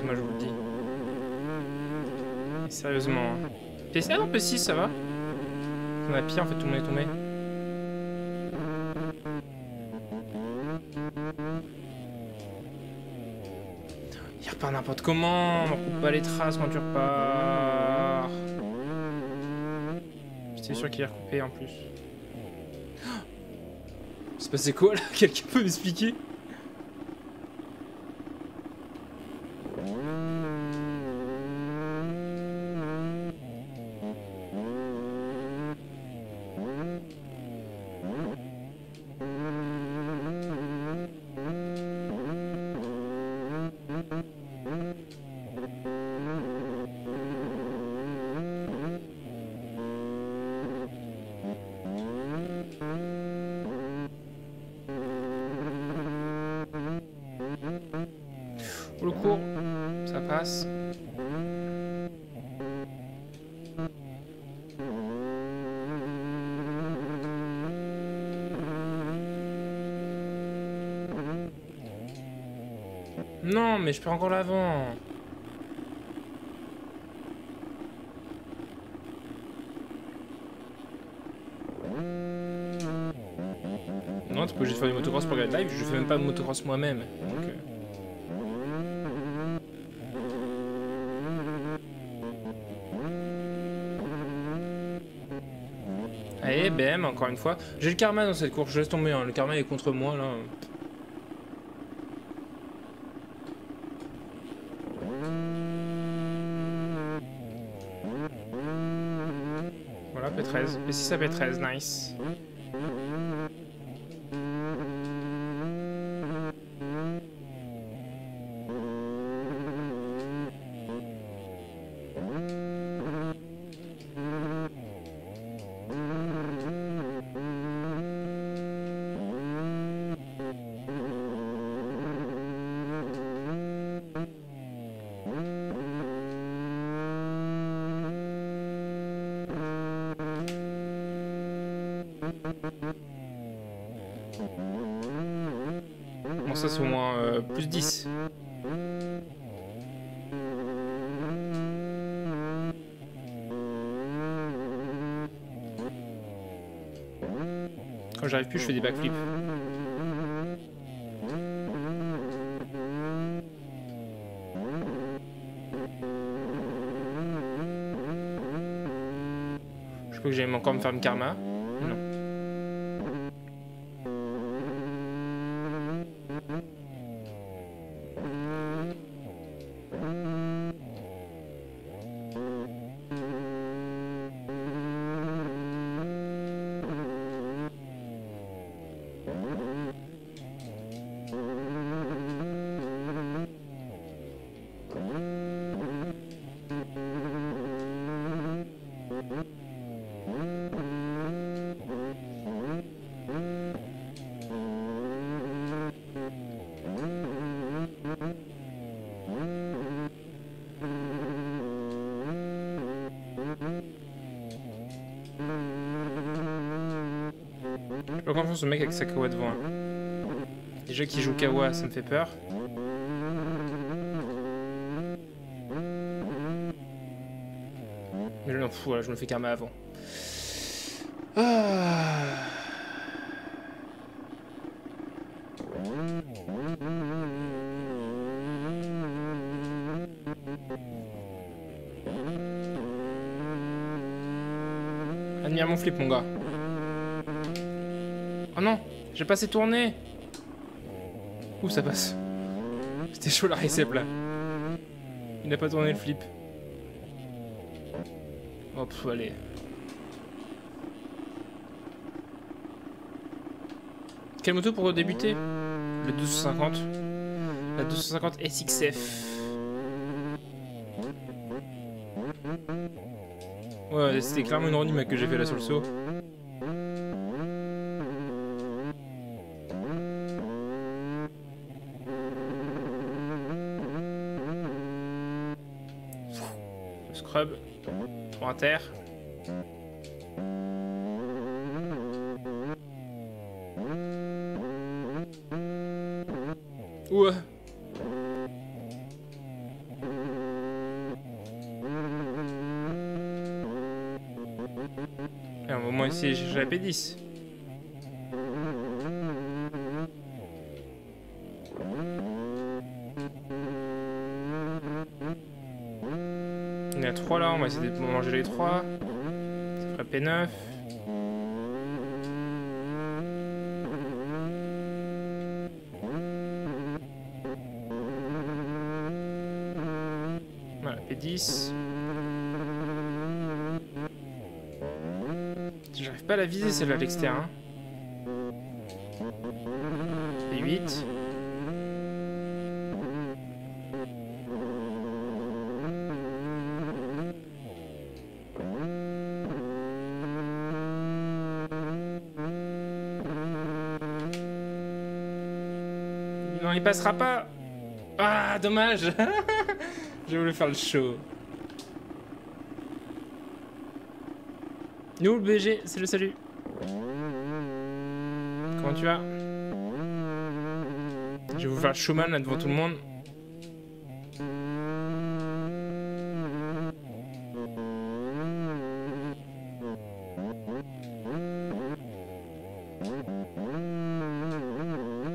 S1: Moi je vous le dis. Sérieusement. hein. PC, ah non, P6, ça va. On a pire, en fait, tout le monde est tombé. Il repart n'importe comment, on recoupe pas les traces quand tu repars. J'étais sûr qu'il est recoupé en plus. C'est passé quoi là? Quelqu'un peut m'expliquer? Mais je peux encore l'avant. Non, pas obligé de faire du motocross pour le live, je fais même pas de motocross moi-même. Euh, Allez, BM, encore une fois. J'ai le karma dans cette course, je laisse tomber, hein. le karma est contre moi là. P13. P6 à P13, nice. Plus, je fais des backflips. Je peux que j'aime encore me faire une karma. Je J'ai pas confiance au mec avec sa kawa devant. Déjà qu'il joue kawa, ça me fait peur. Voilà, je me fais karma avant. Ah. Admire mon flip, mon gars. Oh non, j'ai pas assez tourné. Ouh, ça passe. C'était chaud la récep là. Il n'a pas tourné le flip. Hop, allez. Quelle moto pour débuter? Le 250. La 250 SXF. Ouais, c'était clairement une renime que j'ai fait là sur le saut. 10. Il y a 3 là, on va essayer de manger les 3. Ça ferait P9. Voilà, P10. Pas la viser celle-là à l'extérieur. hein. P8. Non, il passera pas. Ah, dommage. J'ai voulu faire le show. Nous, le BG, c'est le salut. Comment tu vas Je vais vous faire showman là devant tout le monde.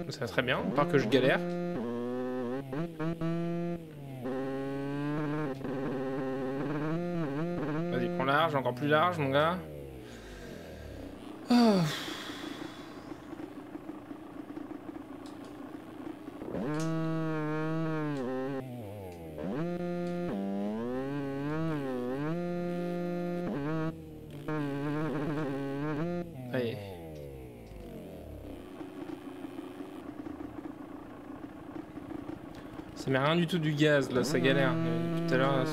S1: Ça va très bien, à part que je galère. Vas-y, prends large, encore plus large, mon gars. Ça met rien du tout du gaz là, ça galère. Tout à l'heure.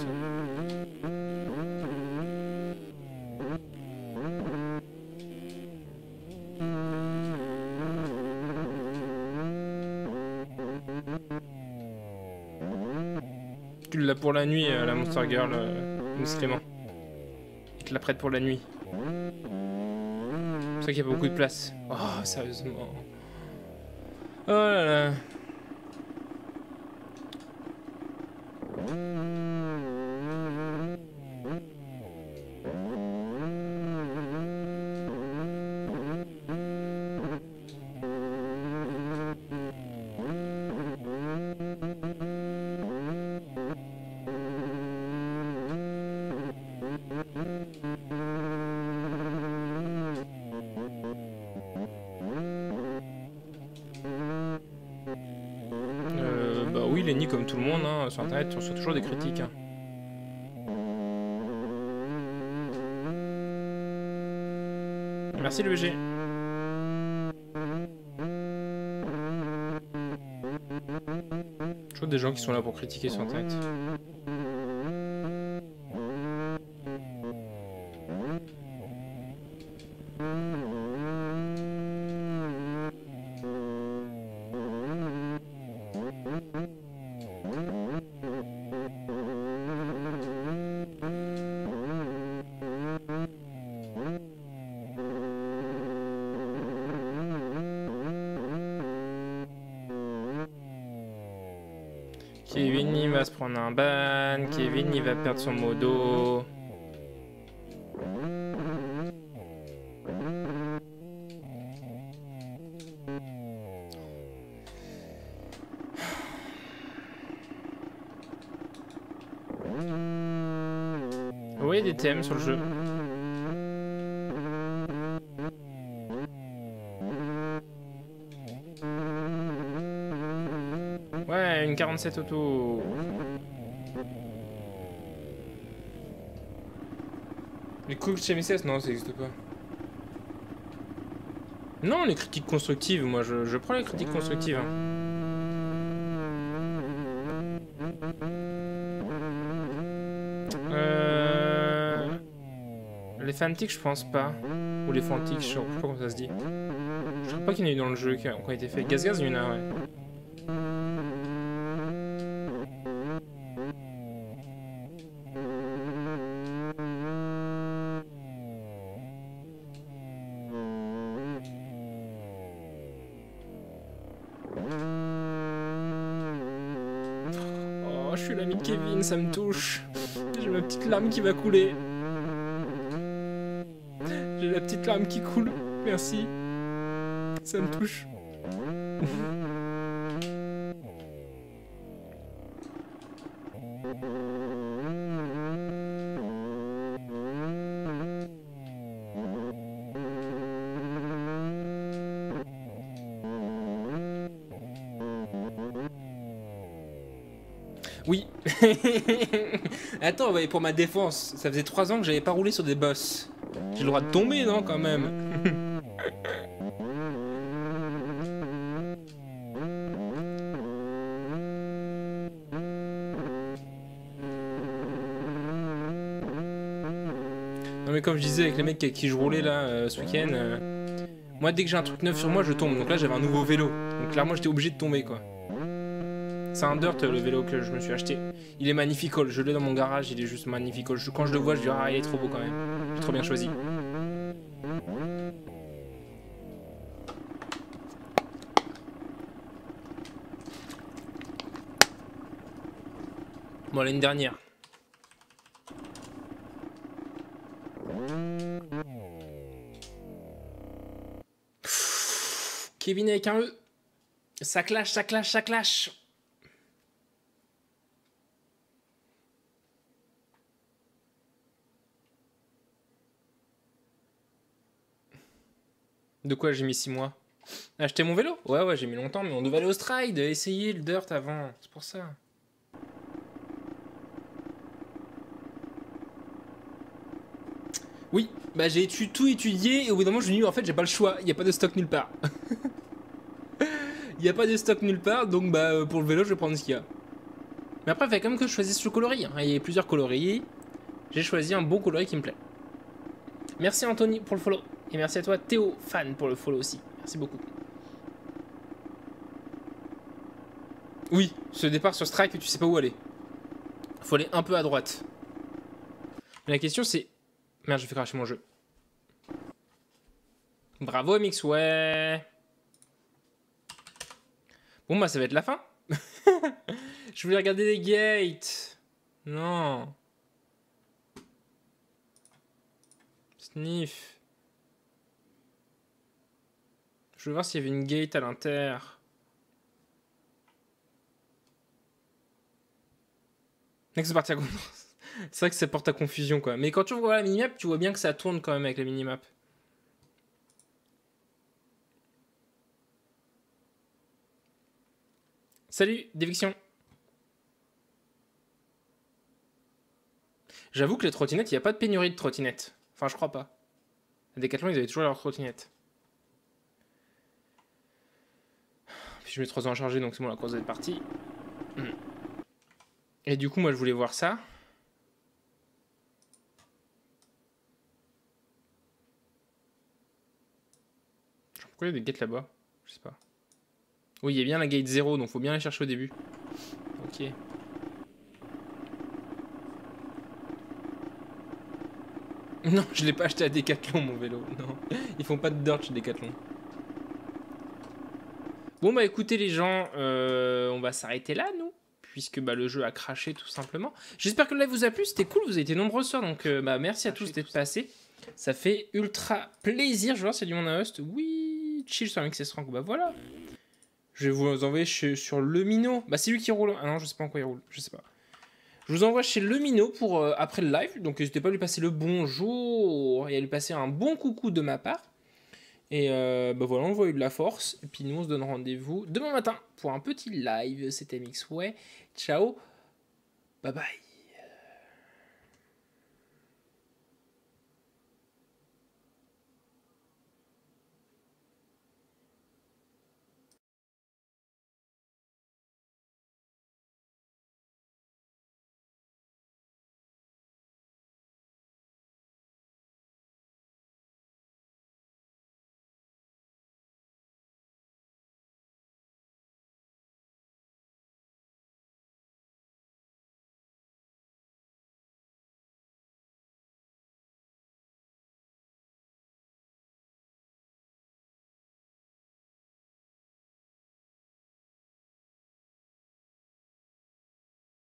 S1: Tu l'as pour la nuit, euh, la Monster Girl, euh, Miss Clément. Te la prête pour la nuit. C'est ça qu'il y a beaucoup de place. Oh, sérieusement. Oh là là. Sur internet, on reçoit toujours des critiques. hein. Merci le BG. Toujours des gens qui sont là pour critiquer sur internet. Un ban. Kevin, il va perdre son modo. Oui, des thèmes sur le jeu? Ouais, une 47 auto. Les coups chez MSS, non, ça n'existe pas. Non, les critiques constructives, moi je, prends les critiques constructives. hein. Euh... Les fantiques, je pense pas. Ou les fantiques, je sais pas comment ça se dit. Je crois pas qu'il y en a eu dans le jeu qui ont été faits. Gaz Gaz, il y en a, ouais. Ça me touche. J'ai ma petite larme qui va couler. J'ai la petite larme qui coule. Merci. Ça me touche. Pour ma défense, ça faisait 3 ans que j'avais pas roulé sur des boss. J'ai le droit de tomber, non, quand même Non mais comme je disais avec les mecs avec qui je roulais là euh, ce week-end, euh, moi dès que j'ai un truc neuf sur moi je tombe. Donc là j'avais un nouveau vélo. Donc clairement j'étais obligé de tomber quoi. C'est un dirt le vélo que je me suis acheté. Il est magnifique, je l'ai dans mon garage, il est juste magnifique. Quand je le vois je dis ah il est trop beau quand même. J'ai trop bien choisi. Bon l'année dernière. Kevin avec un E. Ça clash, ça clash, ça clash. De quoi j'ai mis 6 mois Acheter mon vélo Ouais, ouais, j'ai mis longtemps, mais on devait aller au stride, essayer le dirt avant. C'est pour ça. Oui, bah j'ai tout étudié et au bout d'un moment je me dit en fait j'ai pas le choix, il n'y a pas de stock nulle part. Il n'y a pas de stock nulle part, donc bah euh, pour le vélo je vais prendre ce qu'il y a. Mais après il fallait quand même que je choisisse le coloris. hein. Il y avait plusieurs coloris. J'ai choisi un beau coloris qui me plaît. Merci Anthony pour le follow. Et merci à toi Théo, fan pour le follow aussi. Merci beaucoup. Oui, ce départ sur Strike, tu sais pas où aller. Faut aller un peu à droite. Mais la question c'est... Merde, je fais cracher mon jeu. Bravo MX, ouais. Bon bah ça va être la fin. je voulais regarder les gates. Non. Sniff. Je veux voir s'il y avait une gate à l'inter. Next à. C'est vrai que ça porte à confusion quoi. Mais quand tu vois la minimap, tu vois bien que ça tourne quand même avec la minimap. Salut, Déviction. J'avoue que les trottinettes, il n'y a pas de pénurie de trottinettes. Enfin, je crois pas. À Decathlon, ils avaient toujours leurs trottinettes. Je mets 3 ans à charger, donc c'est bon, la course est partie. Et du coup, moi, je voulais voir ça. Pourquoi il y a des gates là-bas? Je sais pas. Oui, il y a bien la gate 0, donc faut bien aller chercher au début. Ok. Non, je l'ai pas acheté à Decathlon mon vélo. Non, ils font pas de dirt chez Decathlon. Bon bah écoutez les gens, euh, on va s'arrêter là nous, puisque bah, le jeu a craché tout simplement. J'espère que le live vous a plu, c'était cool, vous avez été nombreux ce soir, donc euh, bah, merci à
S2: Craché
S1: tous d'être passés. Ça fait ultra plaisir. Je y a du monde à host. Oui, chill sur un XS Rank, bah voilà. Je vais vous envoyer chez- sur le Mino. Bah c'est lui qui roule. Ah non, je sais pas en quoi il roule, je sais pas. Je vous envoie chez le Mino pour euh, après le live, donc n'hésitez pas à lui passer le bonjour et à lui passer un bon coucou de ma part. Et euh, bah voilà, on voit eu de la force. Et puis nous, on se donne rendez-vous demain matin pour un petit live. C'était Mixway. Ciao. Bye bye.